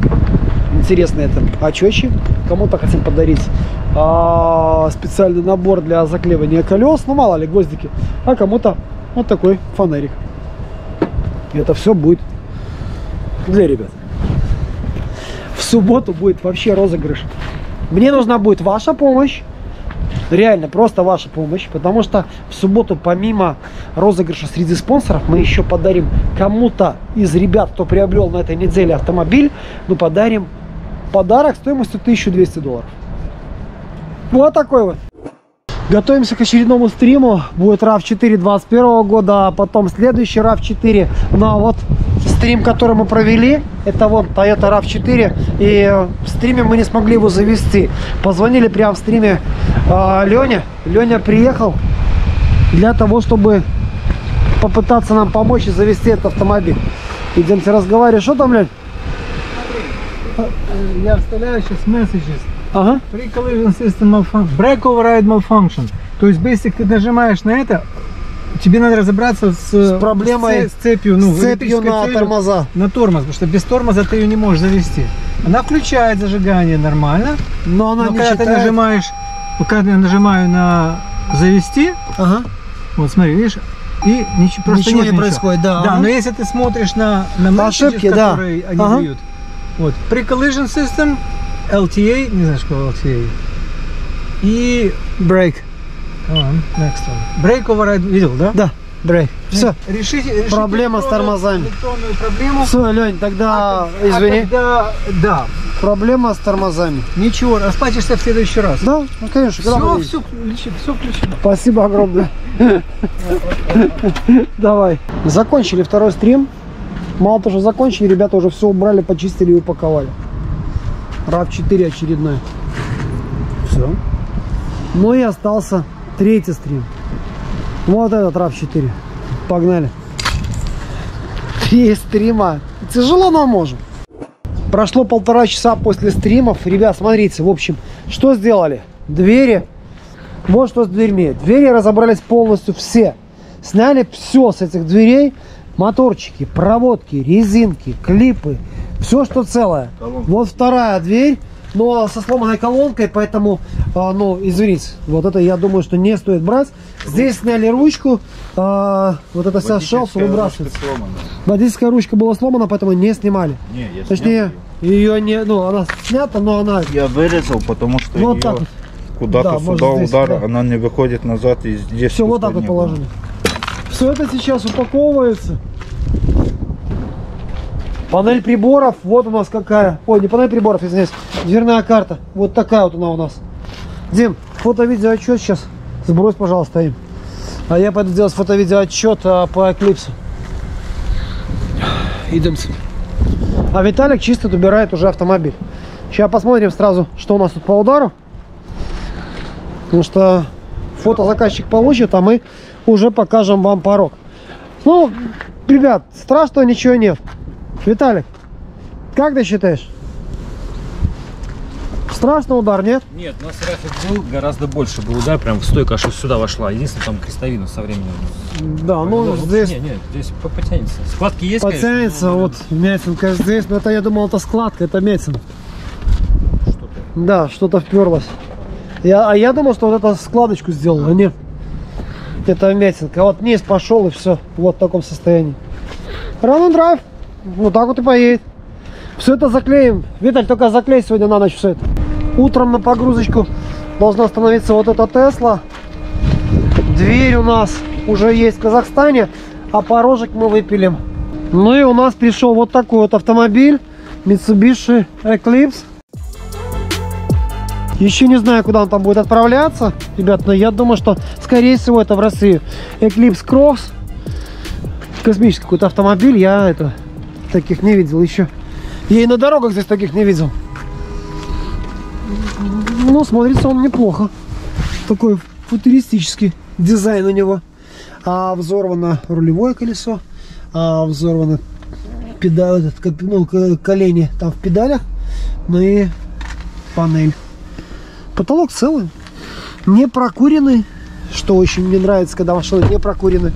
интересные там очечи. Кому-то хотим подарить а, специальный набор для заклеивания колес. Ну, мало ли, гвоздики. А кому-то вот такой фонарик. И это все будет для ребят. В субботу будет вообще розыгрыш. Мне нужна будет ваша помощь. Реально, просто ваша помощь. Потому что в субботу, помимо розыгрыша среди спонсоров, мы еще подарим кому-то из ребят, кто приобрел на этой неделе автомобиль, мы подарим подарок стоимостью 1200 долларов. Вот такой вот. Готовимся к очередному стриму. Будет RAV4 21 года, а потом следующий RAV4. Ну а вот стрим, который мы провели, это вон Toyota RAV4. И в стриме мы не смогли его завести. Позвонили прямо в стриме э, Лене. Леня приехал для того, чтобы попытаться нам помочь и завести этот автомобиль. Идемте разговаривать. Что там, Лень? Я вставляю сейчас messages. Ага. Pre-collision system malfunction. Brake override malfunction. То есть, basic, ты нажимаешь на это, тебе надо разобраться с, С проблемой, с, цепью, ну, с цепью на цепью тормоза. На тормоз, потому что без тормоза ты ее не можешь завести. Она включает зажигание нормально, но она не когда ты считает- нажимаешь, пока я нажимаю на завести, ага. вот смотри, видишь, и ничего, просто Ничего не происходит, да, Да, ага. но если ты смотришь на, на По messages, ошибке, да. которые они Ага. дают, вот, pre-collision system, LTA, не знаю, что LTA, и break. Come on, next one. Break override, видел, да? Да, break. Все. Решите, решите Проблема с тормозами. проблему. Все, Лень, тогда, А извини. когда, да, Проблема с тормозами. ничего, расплатишься в следующий раз. Да, ну конечно. Все, все, включено, все включено. Спасибо огромное. Давай. Закончили второй стрим. Мало того, что закончили, ребята уже все убрали, почистили и упаковали. RAV4 очередной. Все. Ну и остался третий стрим. Вот этот RAV4. Погнали. Три стрима. Тяжело, но можем. Прошло полтора часа после стримов. Ребят, смотрите, в общем, что сделали? Двери. Вот что с дверьми. Двери разобрались полностью все. Сняли все с этих дверей. Моторчики, проводки, резинки, клипы. Все, что целое. Вот вторая дверь. Но со сломанной колонкой, поэтому, а, ну, извините, вот это я думаю, что не стоит брать. Здесь сняли ручку, а, вот эта вся шелфа выбрасывается. Водительская ручка была сломана, поэтому не снимали. Не, я Точнее, ее не, ну, она снята, но она... Я вырезал, потому что Вот ее так куда-то Да, сюда здесь, удар, да. она не выходит назад и здесь. Все, вот так вот не было. Все это сейчас упаковывается. Панель приборов, вот у нас какая. Ой, не панель приборов, извиняюсь. Дверная карта. Вот такая вот она у нас. Дим, фото-видео отчет сейчас. Сбрось, пожалуйста, им. А я пойду делать фото-видео отчет а, по Эклипсу. Идемте. А Виталик чисто убирает уже автомобиль. Сейчас посмотрим сразу, что у нас тут по удару. Потому что фото заказчик получит, а мы уже покажем вам порог. Ну, ребят, страшного ничего нет. Виталик, как ты считаешь? Страшный удар, нет? Нет, у нас рафик был гораздо больше был удар, прям стойка аж сюда вошла. Единственное, там крестовина со временем. Да, ну вот здесь Нет, нет, здесь по- потянется. Складки есть, конечно, потянется, вот мятинка здесь, но это я думал, это складка, это мятин. Да, что-то вперлось. Я, а я думал, что вот эту складочку сделал, а нет. Это мятинка. Вот вниз пошел и все. Вот в таком состоянии. And drive. Вот так вот и поедет. Все это заклеим. Виталь, только заклей сегодня на ночь все это. Утром на погрузочку должна становиться вот эта Тесла. Дверь у нас уже есть в Казахстане, а порожек мы выпилим. Ну и у нас пришел вот такой вот автомобиль. Mitsubishi Eclipse. Еще не знаю, куда он там будет отправляться, ребят, но я думаю, что скорее всего это в Россию. Eclipse Cross. Космический какой-то автомобиль, я это таких не видел еще. Я и на дорогах здесь таких не видел. Ну, смотрится он неплохо. Такой футуристический дизайн у него. А взорвано рулевое колесо. а, взорваны педаль, ну, колени там в педалях, ну и панель. Потолок целый, не прокуренный, что очень мне нравится, когда машины не прокурены.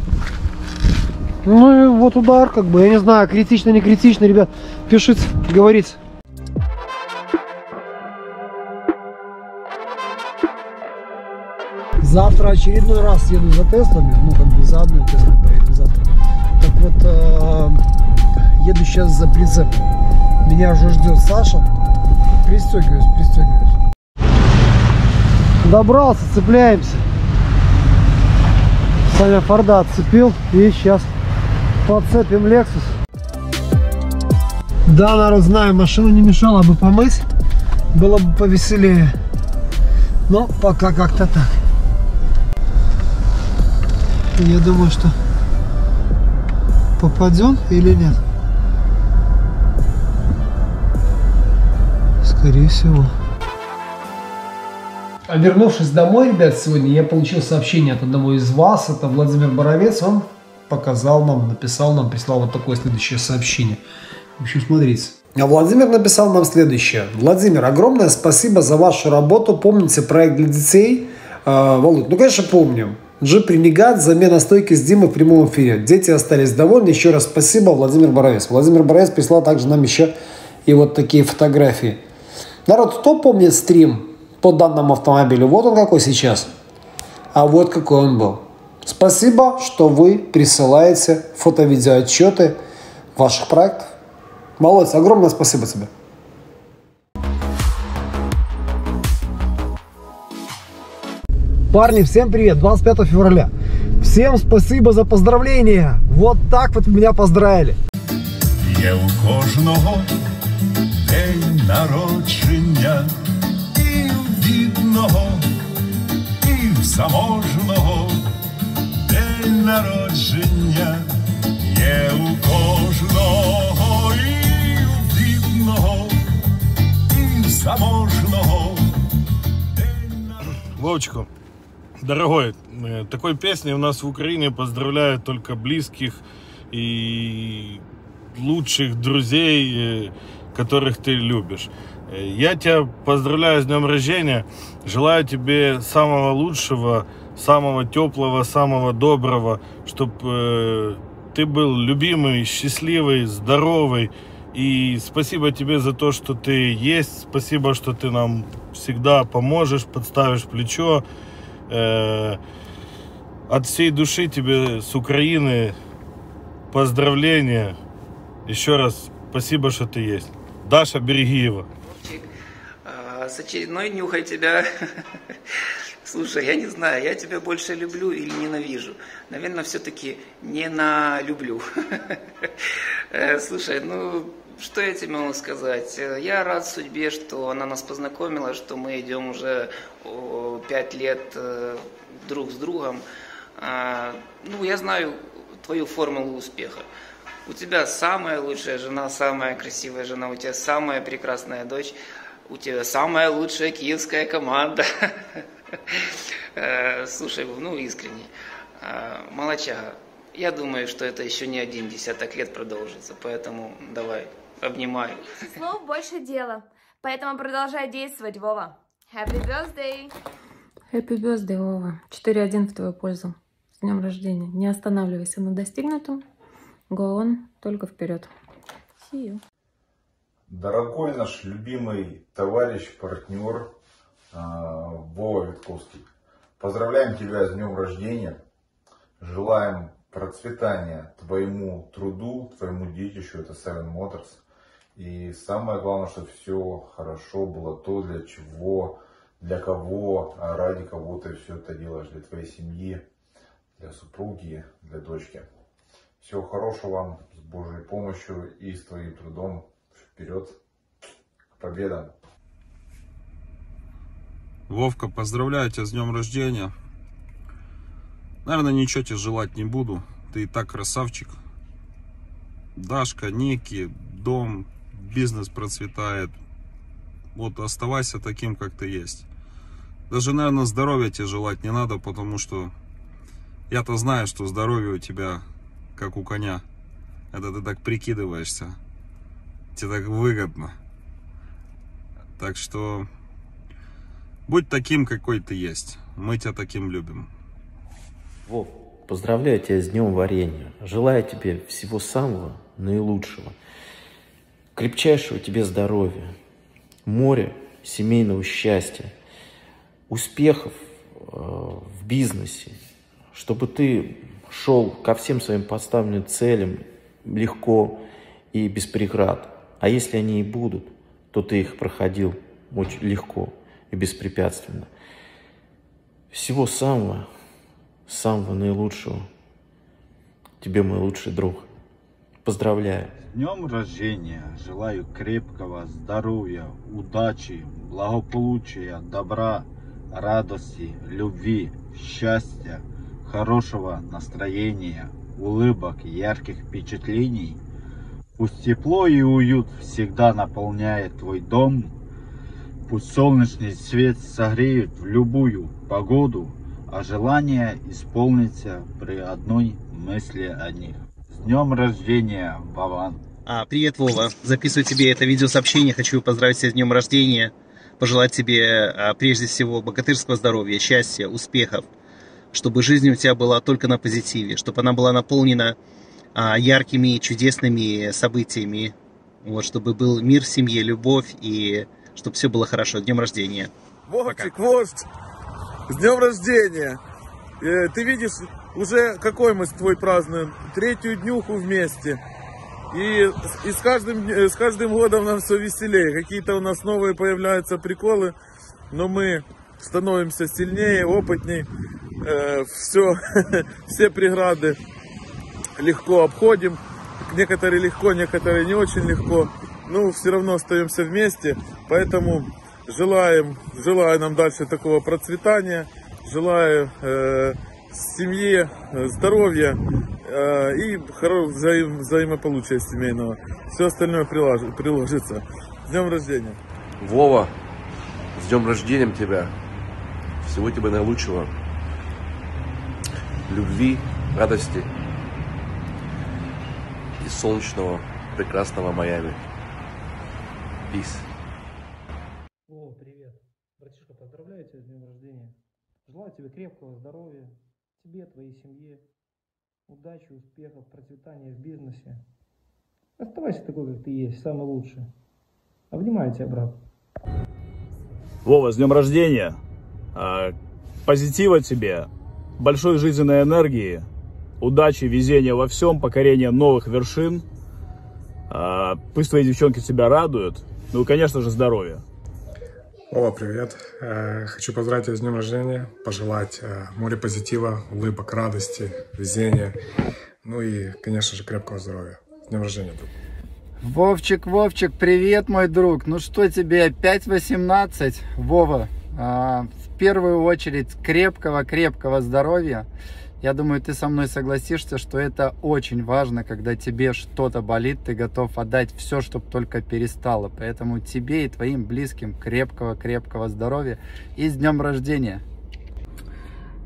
Ну и вот удар, как бы, я не знаю, критично, не критично, ребят, пишите, говорите. Завтра очередной раз еду за тестами, ну как бы за одной Теслой поедем завтра. Так вот, э, еду сейчас за прицеп. Меня уже ждет Саша. Пристегиваюсь, пристегиваюсь. Добрался, цепляемся. Саня Форда отцепил и сейчас подцепим Lexus. Да, народ, знаю, машину не мешало бы помыть, было бы повеселее. Но пока как-то так. Я думаю, что попадем или нет. Скорее всего. А вернувшись домой, ребят, сегодня я получил сообщение от одного из вас. Это Владимир Боровец. Он показал нам, написал нам, прислал вот такое следующее сообщение. В общем, смотрите. А Владимир написал нам следующее. Владимир, огромное спасибо за вашу работу. Помните проект для детей? А, Володь, ну, конечно, помним. Джип Ренегат, замена стойки с Димой в прямом эфире. Дети остались довольны. Еще раз спасибо, Владимир Боровец. Владимир Боровец прислал также нам еще и вот такие фотографии. Народ, кто помнит стрим по данному автомобилю? Вот он какой сейчас. А вот какой он был. Спасибо, что вы присылаете фото-видеоотчеты ваших проектов. Володь, огромное спасибо тебе. Парни, всем привет! 25 февраля. Всем спасибо за поздравления. Вот так вот меня поздравили. Є у кожного день народження, бідного, і в заможного день народження. Є у кожного, і в бідного, і в заможного. Вовчику, дорогой, э, такой песней у нас в Украине поздравляют только близких и лучших друзей, э, которых ты любишь. Э, Я тебя поздравляю с днем рождения, желаю тебе самого лучшего, самого теплого, самого доброго, чтобы ты был любимый, счастливый, здоровый. И спасибо тебе за то, что ты есть. Спасибо, что ты нам всегда поможешь, подставишь плечо. Э, От всей души тебе с Украины поздравления. Еще раз спасибо, что ты есть. Даша Берегиева. А, С очередной нюхай тебя. Слушай, я не знаю, я тебя больше люблю или ненавижу. Наверное, все-таки люблю. Э, Слушай, ну, что я тебе могу сказать? Э, Я рад судьбе, что она нас познакомила, что мы идем уже пять лет э, друг с другом. А, Ну, я знаю твою формулу успеха. У тебя самая лучшая жена, самая красивая жена, у тебя самая прекрасная дочь, у тебя самая лучшая киевская команда. Э, Слушай, ну искренне, э, молочага, я думаю, что это еще не один десяток лет продолжится, поэтому давай, обнимаю. Слов больше дела, поэтому продолжай действовать, Вова. Happy birthday! Happy birthday, Вова. 4-1 в твою пользу. С днем рождения. Не останавливайся на достигнутом. Go on, только вперед. See you. Дорогой наш любимый товарищ, партнер а, Вова Витковский, поздравляем тебя с днем рождения. Желаем процветания твоему труду, твоему детищу, это Seven Motors. И самое главное, чтобы все хорошо было то, для чего, для кого, а ради кого ты все это делаешь, для твоей семьи, для супруги, для дочки. Всего хорошего вам с Божьей помощью и с твоим трудом вперед к победам. Вовка, поздравляю тебя с днем рождения. Наверное, ничего тебе желать не буду. Ты и так красавчик. Дашка, Ники, дом, бизнес процветает. Вот оставайся таким, как ты есть. Даже, наверное, здоровья тебе желать не надо, потому что я-то знаю, что здоровье у тебя как у коня. Это ты так прикидываешься. Тебе так выгодно. Так что будь таким, какой ты есть. Мы тебя таким любим. Вов, поздравляю тебя с Днем Варенья. Желаю тебе всего самого наилучшего. Крепчайшего тебе здоровья. Море семейного счастья. Успехов э, в бизнесе. Чтобы ты шел ко всем своим поставленным целям легко и без преград. А если они и будут, то ты их проходил очень легко и беспрепятственно. Всего самого, самого наилучшего. Тебе, мой лучший друг. Поздравляю. С днем рождения желаю крепкого здоровья, удачи, благополучия, добра, радости, любви, счастья, хорошего настроения, улыбок, ярких впечатлений. Пусть тепло и уют всегда наполняет твой дом. Пусть солнечный свет согреет в любую погоду, а желание исполнится при одной мысли о них. С днем рождения, Вован! А, привет, Вова. Записываю тебе это видеосообщение. Хочу поздравить тебя с днем рождения. Пожелать тебе, а, прежде всего, богатырского здоровья, счастья, успехов. Чтобы жизнь у тебя была только на позитиве. Чтобы она была наполнена яркими, чудесными событиями. Вот, чтобы был мир семье, любовь и чтобы все было хорошо. Днем рождения. Вовчик, вождь, с днем рождения! Э, Ты видишь, уже какой мы с тобой празднуем? Третью днюху вместе. И, и с, каждым, с каждым годом нам все веселее. Какие-то у нас новые появляются приколы, но мы становимся сильнее, опытней. Э, все, все преграды легко обходим. Некоторые легко, некоторые не очень легко. Но все равно остаемся вместе. Поэтому желаем, желаю нам дальше такого процветания. Желаю э, семье э, здоровья э, и хоро- взаим- взаимополучия семейного. Все остальное прилаж- приложится. С днем рождения! Вова, с днем рождения тебя. Всего тебе наилучшего. Любви, радости и солнечного, прекрасного Майами. Peace. О, привет. Братишка, поздравляю тебя с днем рождения. Желаю тебе крепкого здоровья, тебе, твоей семье, удачи, успехов, процветания в бизнесе. Оставайся такой, как ты есть, самый лучший. Обнимаю тебя, брат. Вова, с днем рождения! А, Позитива тебе, большой жизненной энергии, удачи, везения во всем, покорения новых вершин. А, Пусть твои девчонки тебя радуют. Ну и, конечно же, здоровья. Ола, привет. Э, Хочу поздравить тебя с днем рождения, пожелать э, море позитива, улыбок, радости, везения, ну и, конечно же, крепкого здоровья. С днем рождения, друг. Вовчик, Вовчик, привет, мой друг. Ну что тебе, опять 18? Вова, а, в первую очередь крепкого-крепкого здоровья. Я думаю, ты со мной согласишься, что это очень важно, когда тебе что-то болит, ты готов отдать все, чтобы только перестало. Поэтому тебе и твоим близким крепкого-крепкого здоровья и с днем рождения.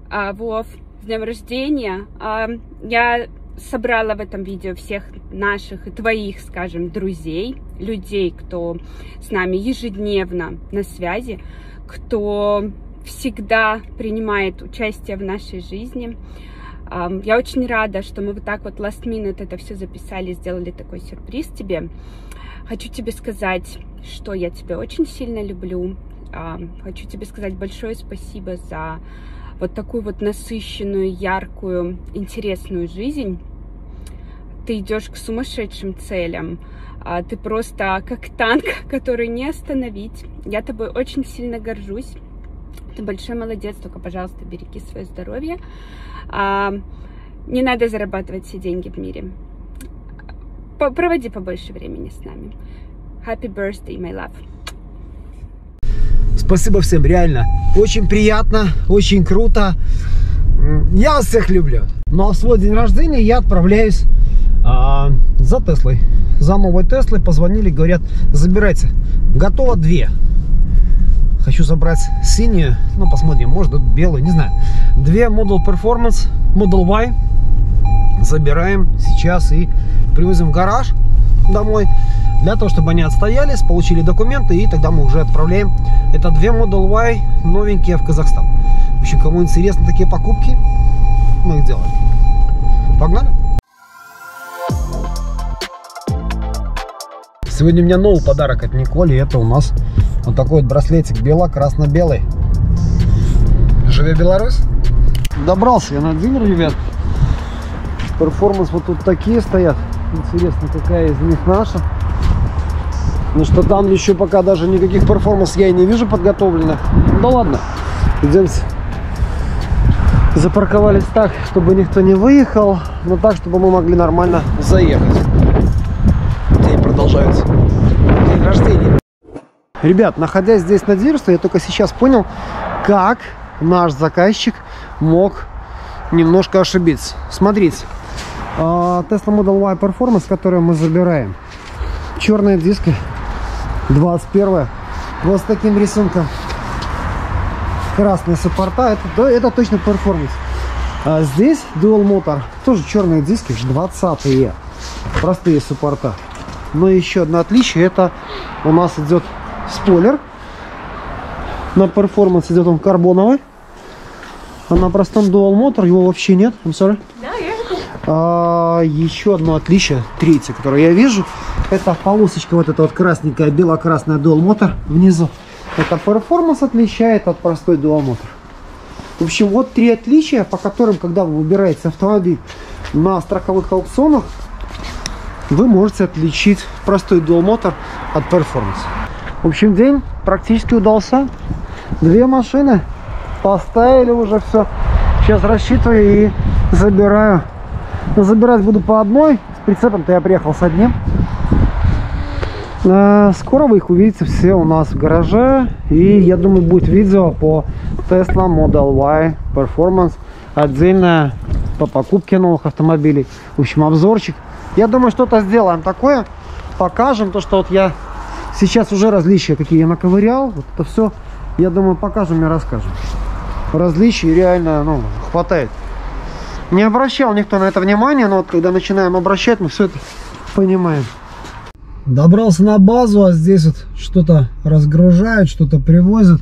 А, Вов, с днем рождения. А, я собрала в этом видео всех наших и твоих, скажем, друзей, людей, кто с нами ежедневно на связи, кто всегда принимает участие в нашей жизни. Я очень рада, что мы вот так вот last minute это все записали, сделали такой сюрприз тебе. Хочу тебе сказать, что я тебя очень сильно люблю. Хочу тебе сказать большое спасибо за вот такую вот насыщенную, яркую, интересную жизнь. Ты идешь к сумасшедшим целям. А, Ты просто как танк, который не остановить. Я тобой очень сильно горжусь. Ты большой молодец, только, пожалуйста, береги свое здоровье. А, Не надо зарабатывать все деньги в мире. По- Проводи побольше времени с нами. Happy birthday, my love. Спасибо всем, реально. Очень приятно, очень круто. Я вас всех люблю. Ну а в свой день рождения я отправляюсь а, за Теслой. За новой Теслой позвонили, говорят, забирайте. Готово две. Хочу забрать синюю, ну посмотрим, может белую, не знаю. Две Model Performance, Model Y. Забираем сейчас и привозим в гараж домой, для того, чтобы они отстоялись, получили документы, и тогда мы уже отправляем. Это две Model Y новенькие в Казахстан. В общем, кому интересны такие покупки, мы их делаем. Погнали! Сегодня у меня новый подарок от Николи. Это у нас вот такой вот браслетик бело-красно-белый. Живе Беларусь! Добрался я на дилер, ребят. Перформанс вот тут такие стоят. Интересно, какая из них наша. Ну что там еще пока даже никаких перформанс я и не вижу подготовленных. Ну ладно, идемте. Запарковались так, чтобы никто не выехал, но так, чтобы мы могли нормально заехать. День продолжается. День рождения. Ребят, находясь здесь на дилерстве, я только сейчас понял, как наш заказчик мог немножко ошибиться. Смотрите, а, Tesla Model Y Performance, которую мы забираем, черные диски, 21 вот с таким рисунком, красные суппорта, это, это точно Performance. А здесь Dual Motor, тоже черные диски, 20 простые суппорта. Но еще одно отличие, это у нас идет спойлер, на Performance идет он карбоновый, а на простом Dual Motor его вообще нет. I'm sorry. А, еще одно отличие, третье, которое я вижу, это полосочка вот эта вот красненькая, бело-красная Dual Motor внизу. Это Performance отличает от простой Dual Motor. В общем, вот три отличия, по которым, когда вы выбираете автомобиль на страховых аукционах, вы можете отличить простой Dual Motor от Performance. В общем, день практически удался. Две машины поставили уже все. Сейчас рассчитываю и забираю. Но забирать буду по одной. С прицепом-то я приехал с одним. А, Скоро вы их увидите все у нас в гараже. И я думаю, будет видео по Tesla Model Y Performance. Отдельное по покупке новых автомобилей. В общем, обзорчик. Я думаю, что-то сделаем такое. Покажем то, что вот я сейчас уже различия, какие я наковырял. Вот это все, я думаю, покажем и расскажем. Различий реально ну, хватает. Не обращал никто на это внимания, но вот когда начинаем обращать, мы все это понимаем. Добрался на базу, а здесь вот что-то разгружают, что-то привозят.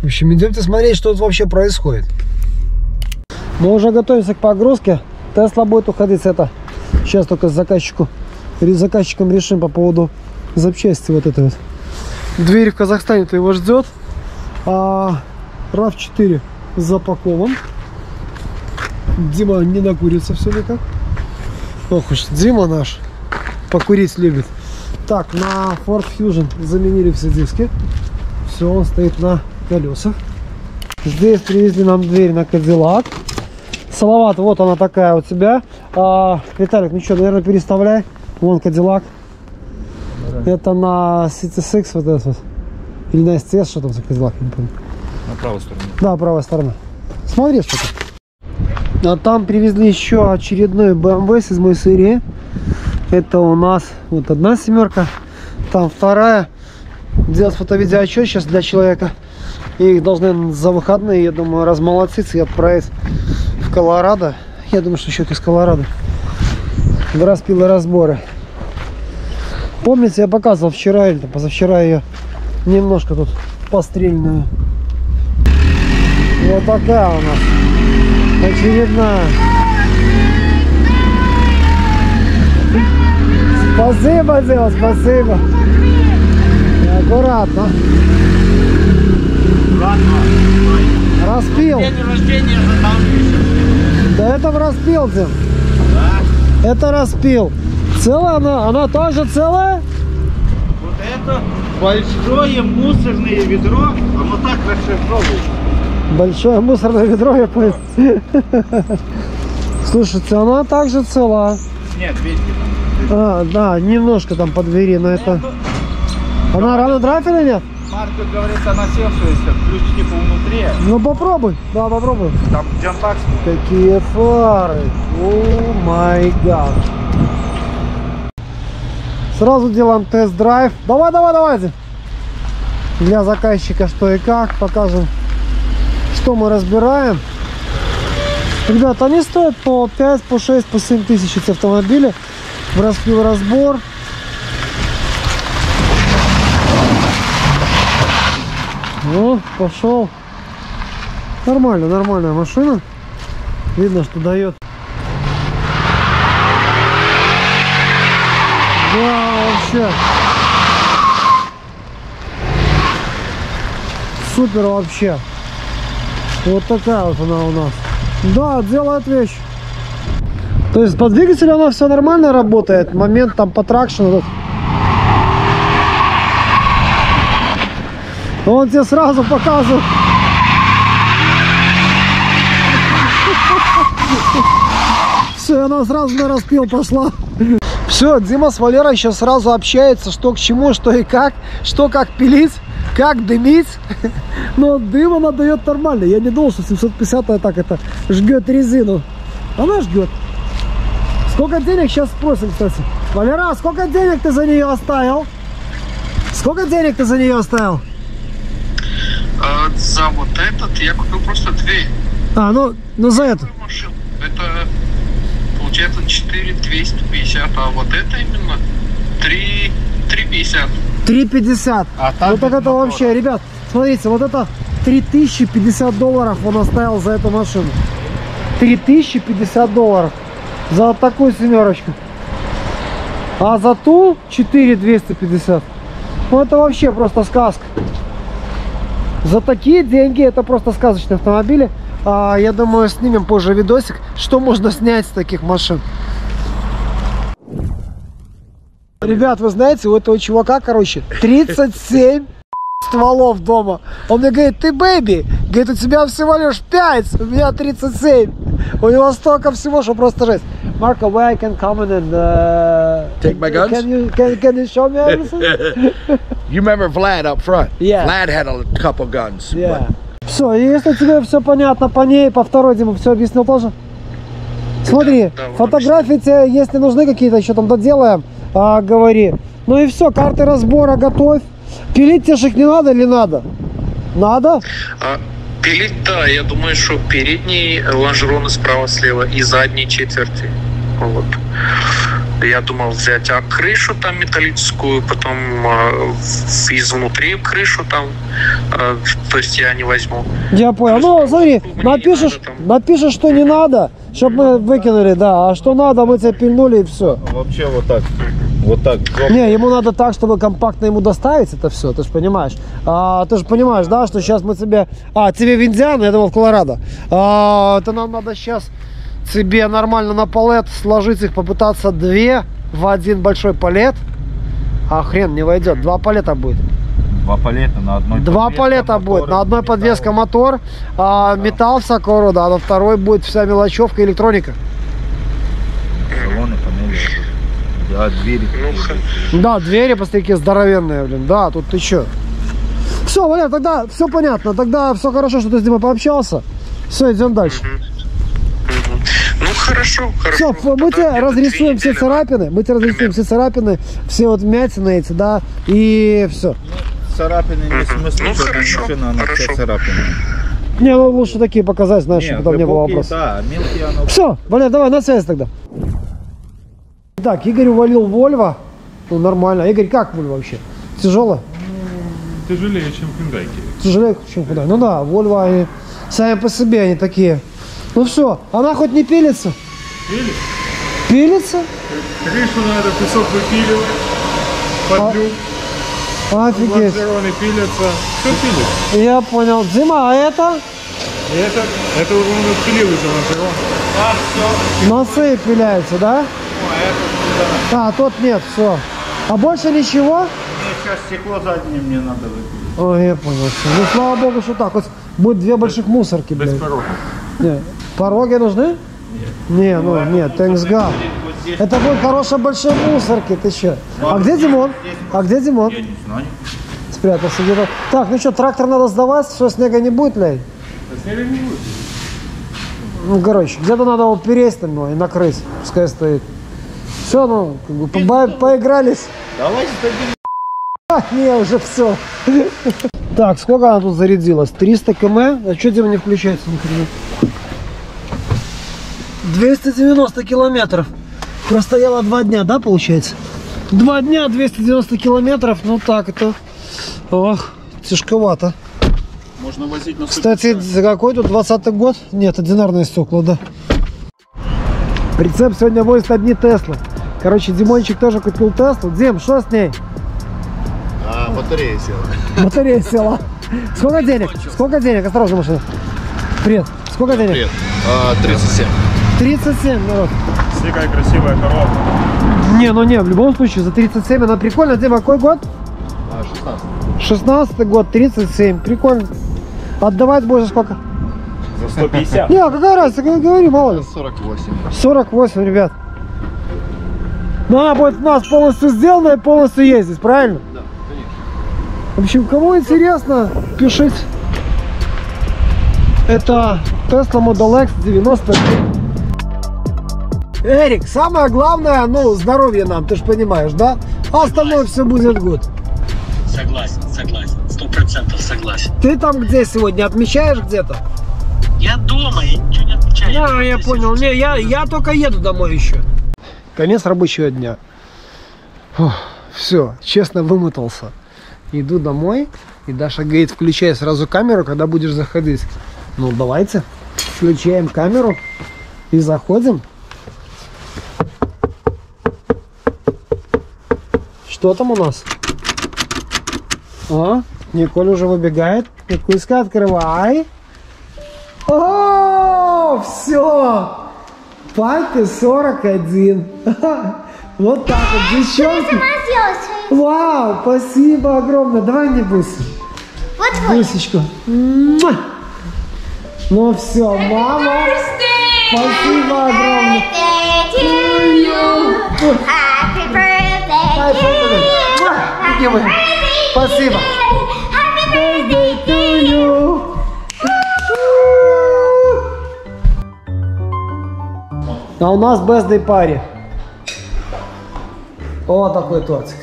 В общем, идемте смотреть, что тут вообще происходит. Мы уже готовимся к погрузке. Тесла будет уходить с это. Сейчас только с заказчику, перед заказчиком решим по поводу запчасти вот этой вот. Дверь в Казахстане-то его ждет. А RAV4 запакован. Дима не накурится все никак. Ох уж, Дима наш покурить любит. Так, на Ford Fusion заменили все диски. Все, он стоит на колесах. Здесь привезли нам дверь на Кадиллак. Салават, вот она такая у тебя. А, Виталик, ну что, наверное, переставляй. Вон Кадиллак. Это на CT6 вот этот вот. Или на STS, что там за Кадиллак, не помню. На правой стороне. Да, правая сторона. Смотри, что то а там привезли еще очередной BMW с седьмой серии. Это у нас вот одна семерка, там вторая. Делать фото-видеоотчет сейчас для человека. И их должны за выходные, я думаю, размолотиться и отправить в Колорадо. Я думаю, что счет из Колорадо. Распилы разборы. Помните, я показывал вчера или позавчера ее немножко тут пострельную. Вот такая у нас очередная. Спасибо, Дима, спасибо. Аккуратно. Распил. День рождения там. Да это в распил, Дим. Это распил. Целая она? Она тоже целая? Вот это большое мусорное ведро, оно так расшифровывается. Большое мусорное ведро, я понял. Слушайте, она также цела. Нет, видите А, да, немножко там по двери, но это... Она рано драйв или нет? Марка говорит, она севшаяся, ключ типа внутри. Ну попробуй, да, попробуй. Там джампакс. Какие фары. О май гад. Сразу делаем тест-драйв. Давай, давай, давайте. Для заказчика что и как. Покажем, что мы разбираем. Ребята, они стоят по 5, по 6, по 7 тысяч эти автомобили. распил разбор. О, пошел. Нормально, нормальная машина. Видно, что дает. Да, вообще. Супер вообще. Вот такая вот она у нас. Да, делает вещь. То есть по двигателю она все нормально работает. Момент там по тракшену. Он тебе сразу показывает. Все, она сразу на распил пошла. Все, Дима с Валерой сейчас сразу общается, что к чему, что и как, что как пилить, как дымить. Но дым она дает нормально. Я не думал, что 750 так это жгет резину. Она жгет. Сколько денег сейчас спросим, кстати? Валера, сколько денег ты за нее оставил? Сколько денег ты за нее оставил? А, за вот этот я купил просто две. А, ну, ну за это. Это получается 4 250, а вот это именно 3 350. 350. А там ну так это вообще, ребят, смотрите, вот это 3050 долларов он оставил за эту машину. 3050 долларов за вот такую семерочку. А за ту 4250. Ну это вообще просто сказка. За такие деньги это просто сказочные автомобили. А, я думаю, снимем позже видосик, что можно снять с таких машин. Ребят, вы знаете, у этого чувака, короче, 37 стволов дома. Он мне говорит, ты бэби. Говорит, у тебя всего лишь 5, у меня 37. У него столько всего, что просто жесть. Marco, where I can come in and... Uh, Take my guns? Can you, can, can you show me everything? you remember Vlad up front? Yeah. Vlad had a couple guns. Yeah. Все, если тебе все понятно по ней, по второй Дима все объяснил тоже? Смотри, фотографии тебе, если нужны какие-то, еще там доделаем, а, говори. Ну и все, карты разбора готовь. Пилить их не надо или надо? Надо? А, пилить, да, я думаю, что передние лонжероны справа-слева и задние четверти. Вот. Я думал взять а крышу там металлическую, потом э, в- изнутри крышу там, э, то есть я не возьму. Я понял. Ну, смотри, напишешь, напишешь, что не надо, чтобы мы выкинули, да. А что надо, мы тебя пильнули и все. Вообще вот так. Вот так. Не, ему надо так, чтобы компактно ему доставить это все, ты же понимаешь. А, ты же понимаешь, да, что сейчас мы тебе... А, тебе в Индиану, я думал в Колорадо. А, это нам надо сейчас тебе нормально на палет сложить их, попытаться две в один большой палет. А хрен не войдет, два палета будет. Два палета на одной Два палета будет. На одной подвеска мотор, а металл всякого рода, а на второй будет вся мелочевка и электроника. Салоны, панели. Да, двери. Да, двери по такие здоровенные, блин. Да, тут ты чё? Все, Валер, тогда все понятно. Тогда все хорошо, что ты с Димой пообщался. Все, идем дальше. Ну хорошо, хорошо. Все, мы тебе разрисуем все царапины. Мы тебе разрисуем все царапины, все вот вмятины эти, да, и все. Царапины не в смысле, Ну, что хорошо, машина, она вся хорошо. царапины. Не, ну лучше такие показать, знаешь, чтобы там не было вопросов. Да, мелкие оно... Все, Валер, давай на связь тогда. Так, Игорь увалил Вольво. Ну, нормально. Игорь, как Вольво вообще? Тяжело? Тяжелее, чем Hyundai. Тяжелее, чем Hyundai. Ну да, Вольво, они сами по себе они такие. Ну все, она хоть не пилится? Пилит? Пилится? Крышу надо, песок выпиливать, под люк. Офигеть. Лонжероны пилятся. Все пилит. Я понял. Дима, а это? Это, это уже он отпилил уже лонжерон. А, все. Носы пиляются, да? А, тот нет, все. А больше ничего? Мне сейчас стекло заднее мне надо выпилить. Ой, я понял. Ну, слава богу, что так. Вот будет две больших мусорки, блядь. Не, Пороги нужны? Не, ну, нет, thanks God. Это будут хорошие большие мусорки, ты че? А где Димон? А где Димон? Я не знаю. Спрятался где-то. Так, ну что, трактор надо сдавать, что снега не будет, Лей? Снега не будет. Ну, короче, где-то надо его пересть там его и накрыть, пускай стоит. Все, ну, как бы по- поигрались. Давай сдадим. А, не, уже все. Так, сколько она тут зарядилась? 300 км? А что Дима не включается ни хрена? 290 километров. Простояла два дня, да, получается? Два дня, 290 километров. Ну так, это... Ох, тяжковато. Можно возить на Кстати, за какой тут 20 год? Нет, одинарные стекла, да. Прицеп сегодня возит одни Теслы. Короче, Димончик тоже купил Теслу. Дим, что с ней? А, батарея села. Батарея села. Сколько денег? Сколько денег? Осторожно, машина. Привет. Сколько денег? Привет. А, 37. 37, народ. Смотри, какая красивая коробка. Не, ну не, в любом случае, за 37 она прикольная. Дима, какой год? А, 16. 16 год, 37. Прикольно. Отдавать будешь за сколько? За 150. Не, какая разница, г- говори, мало ли. 48. 48, ребят. Ну, она будет у нас полностью сделана и полностью ездить, правильно? Да, конечно. В общем, кому интересно, пишите. Это Tesla Model X 90. Эрик, самое главное, ну, здоровье нам, ты же понимаешь, да? А остальное все будет гуд. Согласен, согласен. Сто процентов согласен. Ты там где сегодня? Отмечаешь где-то? Я дома, я ничего не отвечаю. Да, я понял. Не, я, я только еду домой еще. Конец рабочего дня. Все, честно вымотался. Иду домой, и Даша говорит, включай сразу камеру, когда будешь заходить. Ну, давайте, включаем камеру и заходим. Что там у нас? А, Николь уже выбегает. Никульска, открывай. О, все. Папе 41. Вот так вот, девчонки. Вау, спасибо огромное. Давай мне бусы. Вот Бусечку. Ну все, мама. Спасибо огромное. Happy birthday Ай, birthday. Иди вы. Спасибо. Birthday to you. А у нас бездей паре. О, такой тортик.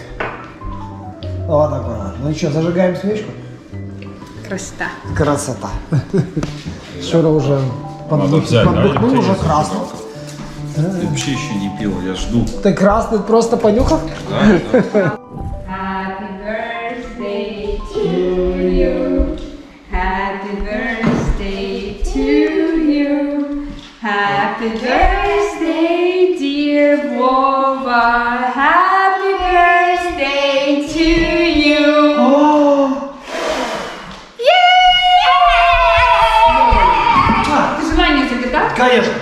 О, такой. Ну и что, зажигаем свечку? Красота. Красота. Шура уже подбухнул, уже тебе красный. Ты вообще еще не пил, я жду. Ты красный просто понюхал? Да, Happy birthday to you. Happy birthday to you. Happy birthday, dear Vova. Happy birthday to you. Yeah! Ты желание загадал? Конечно.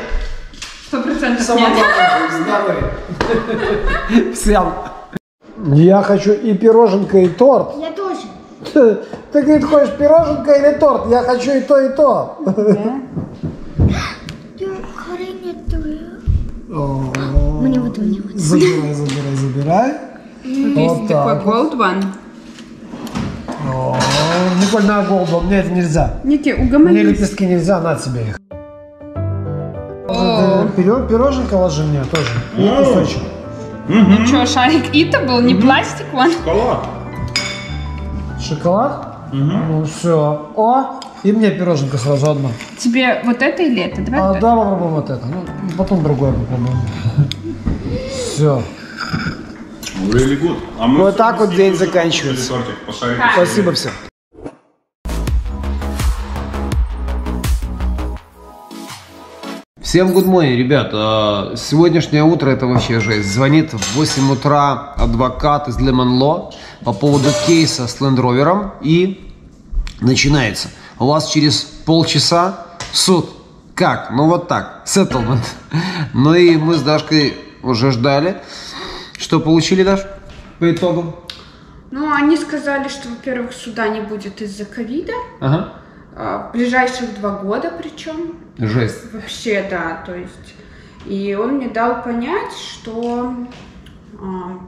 Процентов здоровье. Всем. Я хочу и пироженка, и торт. Я тоже. Ты, говорит, хочешь пироженка или торт? Я хочу и то, и то. Мне вот, мне вот. Забирай, забирай, забирай. Вот Есть такой gold one. Николь, на голду, мне это нельзя. Ники, Мне угомонись. лепестки нельзя, на тебе их. Ты пиро- Пироженка ложи мне тоже. И кусочек. Ну что, шарик Ита был, не пластик он? Шоколад. Шоколад? Ну все. О, и мне пироженка сразу одна. Тебе вот это или это? Давай А, вот да, попробуем вот это. Ну, потом другое попробуем. Все. Really good. А мы Вот так вот день заканчивается. Спасибо всем. Всем good morning, ребят. А, Сегодняшнее утро это вообще жесть. Звонит в 8 утра адвокат из Lemon Law по поводу кейса с Land Rover и начинается. У вас через полчаса суд. Как? Ну вот так. Settlement. Ну и мы с Дашкой уже ждали. Что получили, Даш? По итогам? Ну, они сказали, что, во-первых, суда не будет из-за ковида. Ага. А, В ближайших два года причем. Жесть. Вообще, да, то есть. И он мне дал понять, что а,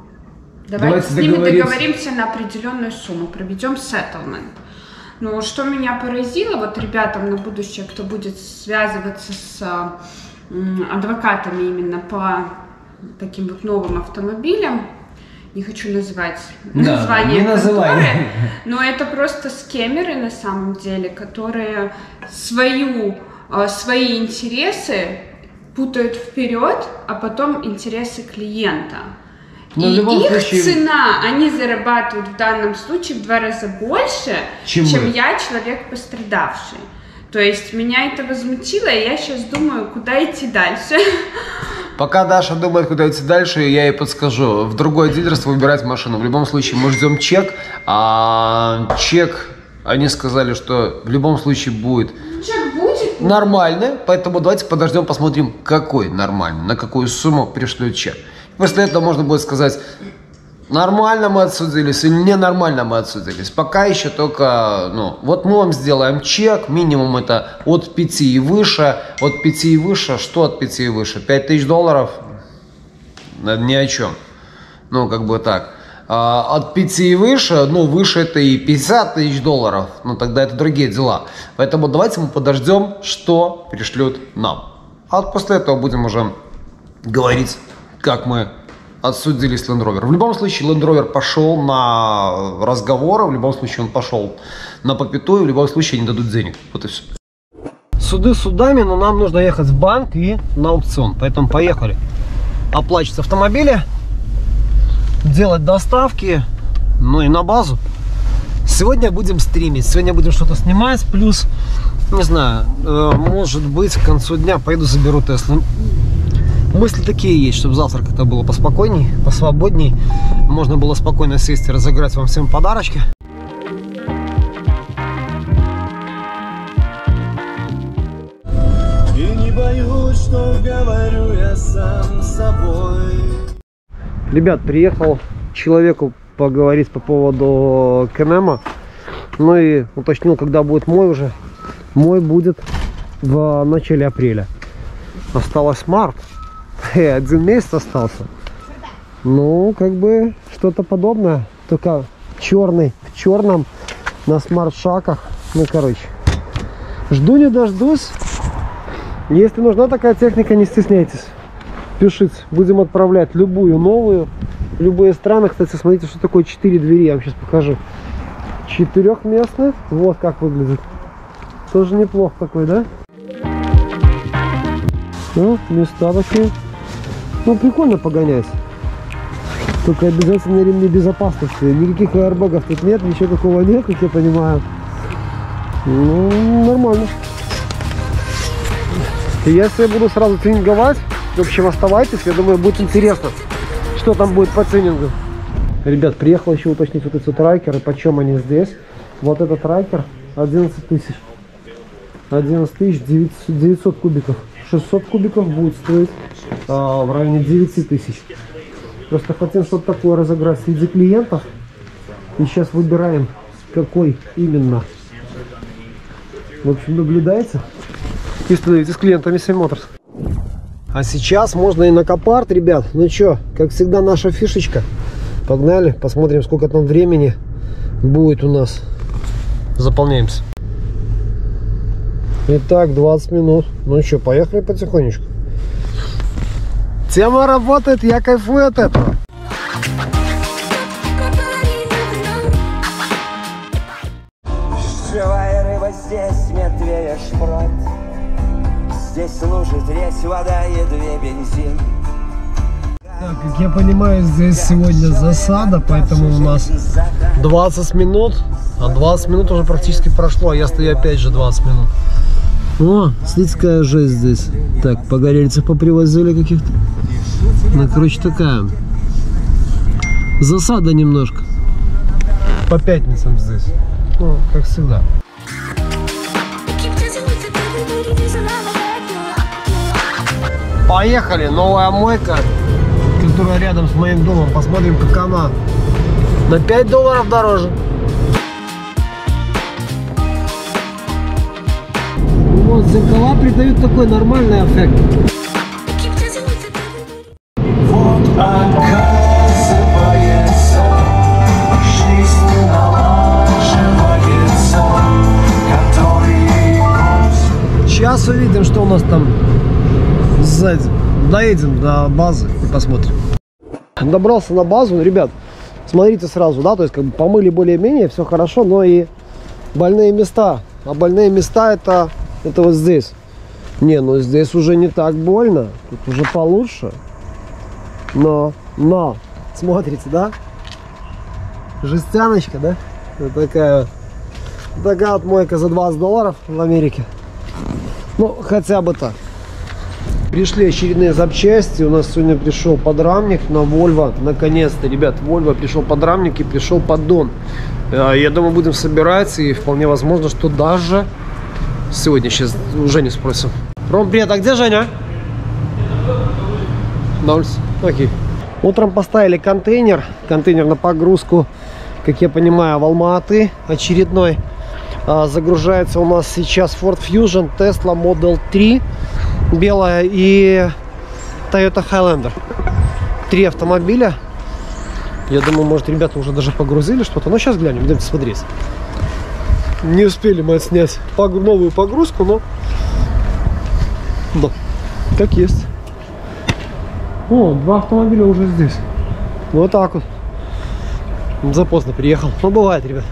давайте, Давайте с ними договоримся. договоримся на определенную сумму, проведем settlement. Но что меня поразило, вот ребятам на будущее, кто будет связываться с м, адвокатами именно по таким вот новым автомобилям, не хочу называть Да, название не называй. конторы, но это просто скемеры на самом деле, которые свою, э, свои интересы путают вперед, а потом интересы клиента. Но и в любом их случае- цена, они зарабатывают в данном случае в два раза больше, Чем чем, я, человек пострадавший. То есть меня это возмутило, и я сейчас думаю, куда идти дальше. Пока Даша думает, куда идти дальше, я ей подскажу. В другое дилерство выбирать машину. В любом случае, мы ждем чек. А чек, они сказали, что в любом случае будет Чек будет? нормальный. Поэтому давайте подождем, посмотрим, какой нормальный, на какую сумму пришлют чек. После этого можно будет сказать, нормально мы отсудились или ненормально мы отсудились. Пока еще только, ну, вот мы вам сделаем чек, минимум это от 5 и выше. От 5 и выше, что от 5 и выше? 5 тысяч долларов? Ни о чем. Ну, как бы так. А, от 5 и выше, ну, выше это и 50 тысяч долларов. Ну, тогда это другие дела. Поэтому давайте мы подождем, что пришлют нам. А вот после этого будем уже говорить, как мы отсудились Land Rover. В любом случае, Land Rover пошел на разговоры, в любом случае он пошел на попиту, и в любом случае не дадут денег. Вот и все. Суды судами, но нам нужно ехать в банк и на аукцион. Поэтому поехали. Оплачивать автомобили, делать доставки, ну и на базу. Сегодня будем стримить, сегодня будем что-то снимать, плюс, не знаю, э, может быть к концу дня пойду заберу Теслу. Мысли такие есть, чтобы завтра как-то было поспокойней, посвободней. Можно было спокойно сесть и разыграть вам всем подарочки. И не боюсь, что говорю я сам с собой Ребят, приехал человеку поговорить по поводу Кенема. Ну и уточнил, когда будет мой уже. Мой будет в начале апреля. Осталось март. Один месяц остался. Ну, как бы что-то подобное. Только черный, в черном, на смарт-шаках. Ну, короче. Жду не дождусь. Если нужна такая техника, не стесняйтесь. Пишите. Будем отправлять любую новую. Любые страны. Кстати, смотрите, что такое 4 двери. Я вам сейчас покажу. Четырехместных. Вот как выглядит. Тоже неплохо такой, да? Ну, места такие. Ну, прикольно погонять. Только обязательно ремни безопасности. Никаких аэрбэгов тут нет, ничего такого нет, как я понимаю. Ну, нормально. И Если я буду сразу тренинговать, в общем, оставайтесь, я думаю, будет интересно, что там будет по тренингу. Ребят, приехал еще уточнить вот эти трайкеры, почем они здесь. Вот этот трайкер 11 тысяч. 11 тысяч 900, 900 кубиков. 600 кубиков будет стоить а, в районе 9 тысяч. Просто хотим что-то такое разыграть среди клиентов. И сейчас выбираем, какой именно. В общем, наблюдайте и становитесь клиентами 7 Motors. А сейчас можно и на копарт, ребят. Ну что, как всегда, наша фишечка. Погнали, посмотрим, сколько там времени будет у нас. Заполняемся. Итак, 20 минут. Ну что, поехали потихонечку. Тема работает, я кайфую от этого. Живая рыба здесь мертвее шпрот Здесь лужит резь, вода и две бензин Так, как я понимаю, здесь сегодня засада, поэтому у нас 20 минут, а 20 минут уже практически прошло, а я стою опять же 20 минут. О, какая жесть здесь. Так, погорельцев попривозили каких-то. Ну, короче, такая засада немножко. По пятницам здесь. Ну, как всегда. Поехали, новая мойка, которая рядом с моим домом. Посмотрим, как она. На 5 долларов дороже. Вот зеркала придают такой нормальный эффект. Вот оказывается Жизнь налаживается Который Сейчас увидим, что у нас там сзади. Доедем до базы и посмотрим. Добрался на базу, ну, ребят, смотрите сразу, да, то есть как бы помыли более-менее, все хорошо, но и больные места. А больные места это, это вот здесь. Не, ну здесь уже не так больно. Тут уже получше. Но, но, смотрите, да? Жестяночка, да? Вот такая, такая вот мойка за 20 долларов в Америке. Ну, хотя бы так. Пришли очередные запчасти. У нас сегодня пришел подрамник на Volvo. Наконец-то, ребят, Volvo пришел подрамник и пришел поддон. Э, Я думаю, будем собирать. И вполне возможно, что даже сегодня, сейчас уже не спросим. Ром, привет, а где Женя? На улице? Окей. Утром поставили контейнер. Контейнер на погрузку, как я понимаю, в Алма-Аты очередной. А, Загружается у нас сейчас Ford Fusion, Tesla Model 3 белая и Toyota Highlander. Три автомобиля. Я думаю, может, ребята уже даже погрузили что-то. Но сейчас глянем, идемте смотреть. Не успели мы отснять новую погрузку, но... Да, как есть. О, два автомобиля уже здесь. Вот так вот. За поздно приехал. Ну, бывает, ребят.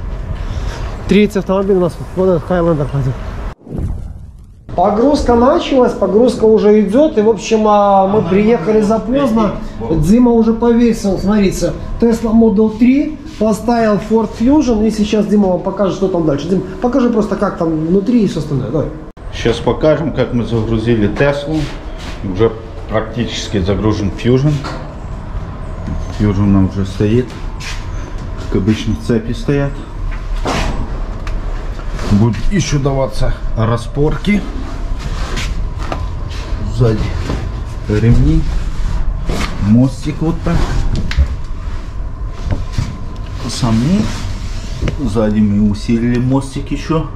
Третий автомобиль у нас. Вот этот Highlander пойдет. Погрузка началась, погрузка уже идет. И, в общем, а, мы приехали за поздно. Дима уже повесил, смотрите, Tesla Model 3, поставил Ford Fusion. И сейчас Дима вам покажет, что там дальше. Дим, покажи просто, как там внутри и все остальное. Давай. Сейчас покажем, как мы загрузили Теслу. Уже практически загружен Fusion. Fusion нам уже стоит. Как обычно цепи стоят. Будут еще даваться распорки. Сзади ремни. Мостик вот так. Сами. Сзади мы усилили мостик еще.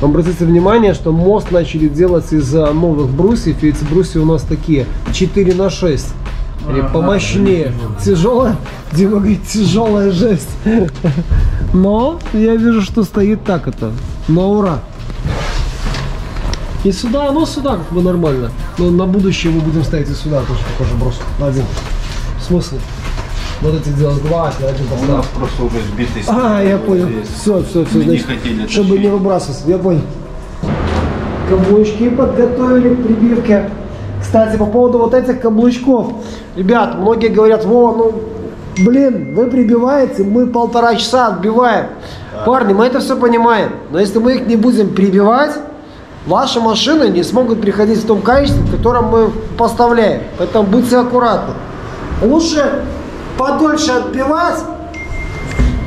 Обратите внимание, что мост начали делать из новых брусьев. Эти брусья у нас такие 4 на 6. Они помощнее. Тяжелая? Дима говорит, тяжелая жесть. Но я вижу, что стоит так это. На ура. И сюда, ну сюда как бы нормально. Но на будущее мы будем ставить и сюда тоже такой же брус. Один. Смысл? Вот эти делать два, а один У поставил. нас просто уже сбитый А, я понял. Все, все, все. Мы не значит, хотели чтобы тащить. не выбрасываться. Я понял. Каблучки подготовили к прибивке. Кстати, по поводу вот этих каблучков. Ребят, многие говорят, Вова, ну, блин, вы прибиваете, мы полтора часа отбиваем. Парни, мы это все понимаем. Но если мы их не будем прибивать, ваши машины не смогут приходить в том качестве, в котором мы поставляем. Поэтому будьте аккуратны. Лучше подольше отбивать,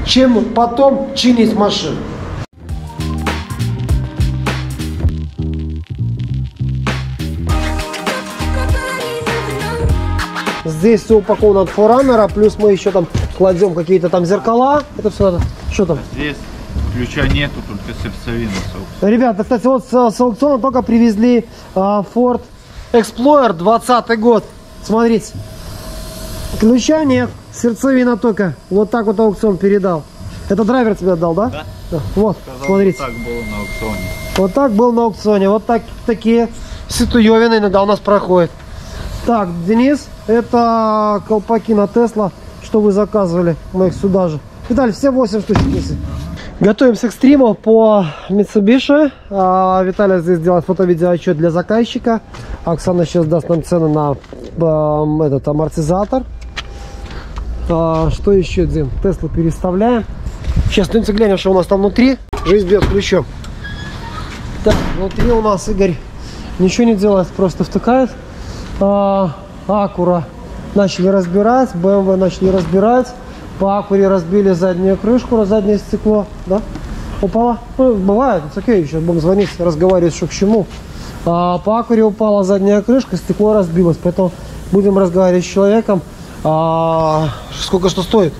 чем потом чинить машину. Здесь все упаковано от фораннера, плюс мы еще там кладем какие-то там зеркала. Это все надо. Что там? Здесь ключа нету, только сердцевина. собственно. Ребята, кстати, вот с, с аукциона только привезли а, Ford Explorer 20 год. Смотрите. Ключа нет, сердцевина только. Вот так вот аукцион передал. Это драйвер тебе отдал, да? Да. Вот, Сказал, смотрите. Так было на аукционе. Вот так был на аукционе. Вот так, такие ситуевины иногда у нас проходят. Так, Денис, это колпаки на Тесла, что вы заказывали. Мы их сюда же. Виталий, все 8 штучек неси. Готовимся к стриму по Mitsubishi. А, Виталий здесь делает фото-видеоотчет для заказчика. Оксана сейчас даст нам цены на а, этот амортизатор. А, что еще, Дим? Теслу переставляем. Сейчас ну, глянем, что у нас там внутри. Жизнь бьет ключом. Так, внутри у нас Игорь ничего не делает, просто втыкает. А, Акура начали разбирать, BMW начали разбирать. По Акуре разбили заднюю крышку, заднее стекло, да? Упала? Ну, бывает, it's окей, сейчас будем звонить, разговаривать, что к чему. А, по Акуре упала задняя крышка, стекло разбилось, поэтому будем разговаривать с человеком. А, сколько что стоит?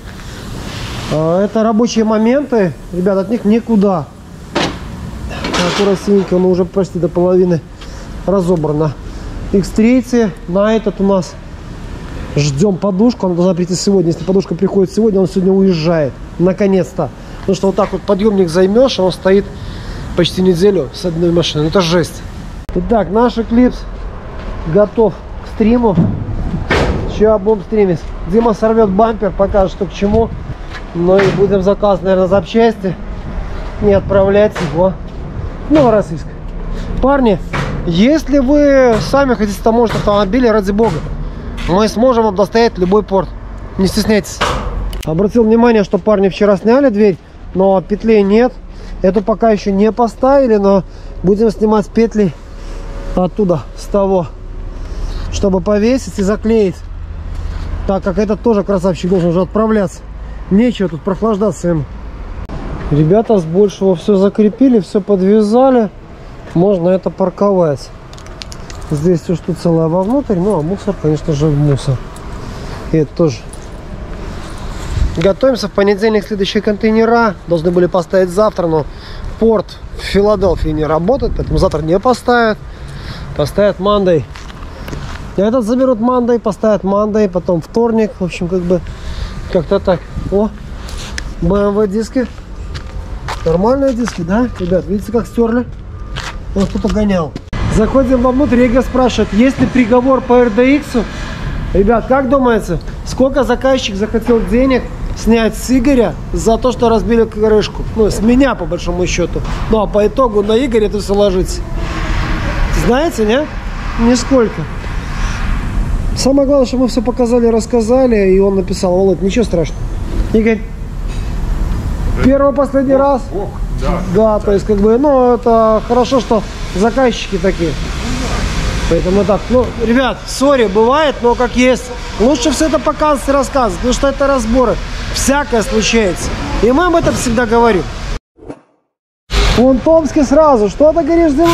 А, это рабочие моменты, ребят, от них никуда. Акура синенькая, но уже почти до половины разобрана. X3 на этот у нас ждем подушку. Она должна прийти сегодня. Если подушка приходит сегодня, он сегодня уезжает. Наконец-то. Потому что вот так вот подъемник займешь, а он стоит почти неделю с одной машиной. Ну, Это жесть. Итак, наш Eclipse готов к стриму. Сейчас будем стримить. Дима сорвет бампер, покажет, что к чему. Ну и будем заказ, наверное, запчасти. Не отправлять его Новороссийск. Парни, если вы сами хотите таможенный автомобиль, ради бога, мы сможем вам доставить любой порт. Не стесняйтесь. Обратил внимание, что парни вчера сняли дверь, но петлей нет. Эту пока еще не поставили, но будем снимать петли оттуда, с того, чтобы повесить и заклеить. Так как этот тоже красавчик должен уже отправляться. Нечего тут прохлаждаться ему. Ребята с большего все закрепили, все подвязали. Можно это парковать. Здесь все что целое вовнутрь, ну а мусор, конечно же, в мусор. И это тоже. Готовимся. В понедельник следующие контейнера должны были поставить завтра, но порт в Филадельфии не работает, поэтому завтра не поставят. Поставят Мандой. Этот заберут Мандой, поставят Мандой, потом вторник. В общем, как бы как-то так. О, BMW диски. Нормальные диски, да? Ребят, видите, как стерли? Вот кто-то гонял. Заходим вовнутрь, Ега спрашивает, есть ли приговор по RDX? Ребят, как думаете, сколько заказчик захотел денег снять с Игоря за то, что разбили крышку? Ну, с меня, по большому счету. Ну, а по итогу на Игоря это все ложится. Знаете, не? Нисколько. Самое главное, что мы все показали, рассказали, и он написал, Володь, ничего страшного. Игорь, первый последний раз. Да. Да, то есть, как бы, ну, это хорошо, что заказчики такие. Поэтому так, ну, ребят, сори, бывает, но как есть. Лучше все это показывать и рассказывать, потому что это разборы. Всякое случается. И мы об этом всегда говорим. Вон Томский сразу. Что ты говоришь, Дима?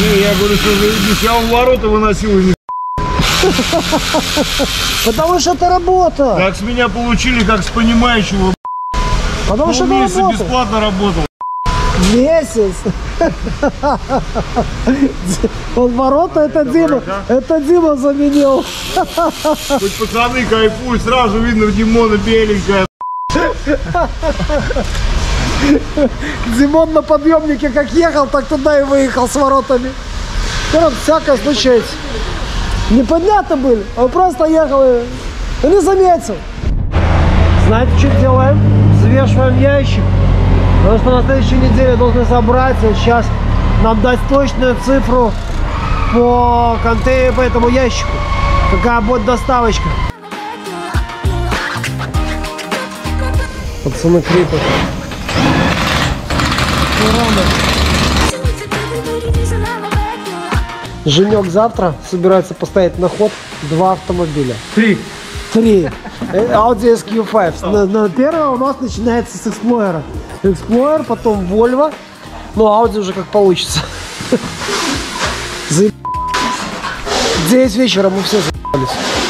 Не, я говорю, что я он ворота выносил и не Потому что это работа. Как с меня получили, как с понимающего. Потому что это работа. бесплатно работал. Месяц. Он ворота, это Дима. Это Дима заменил. Хоть пацаны кайфуют, сразу видно Димона беленькая. Димон на подъемнике как ехал, так туда и выехал с воротами. Короче, всякое случается. Непонятно были. Он просто ехал и не заметил. Знаете, что делаем? Взвешиваем ящик. Потому что на следующей неделе должны собрать. Вот сейчас нам дать точную цифру по контейнеру, по этому ящику. Какая будет доставочка. Пацаны крипят. Женек завтра собирается поставить на ход два автомобиля. Три. Три. Э, Audi SQ5. На, на первое у нас начинается с Explorer. Explorer, потом Volvo. Ну, Audi уже как получится. Заеб... 9 вечера мы все заебались.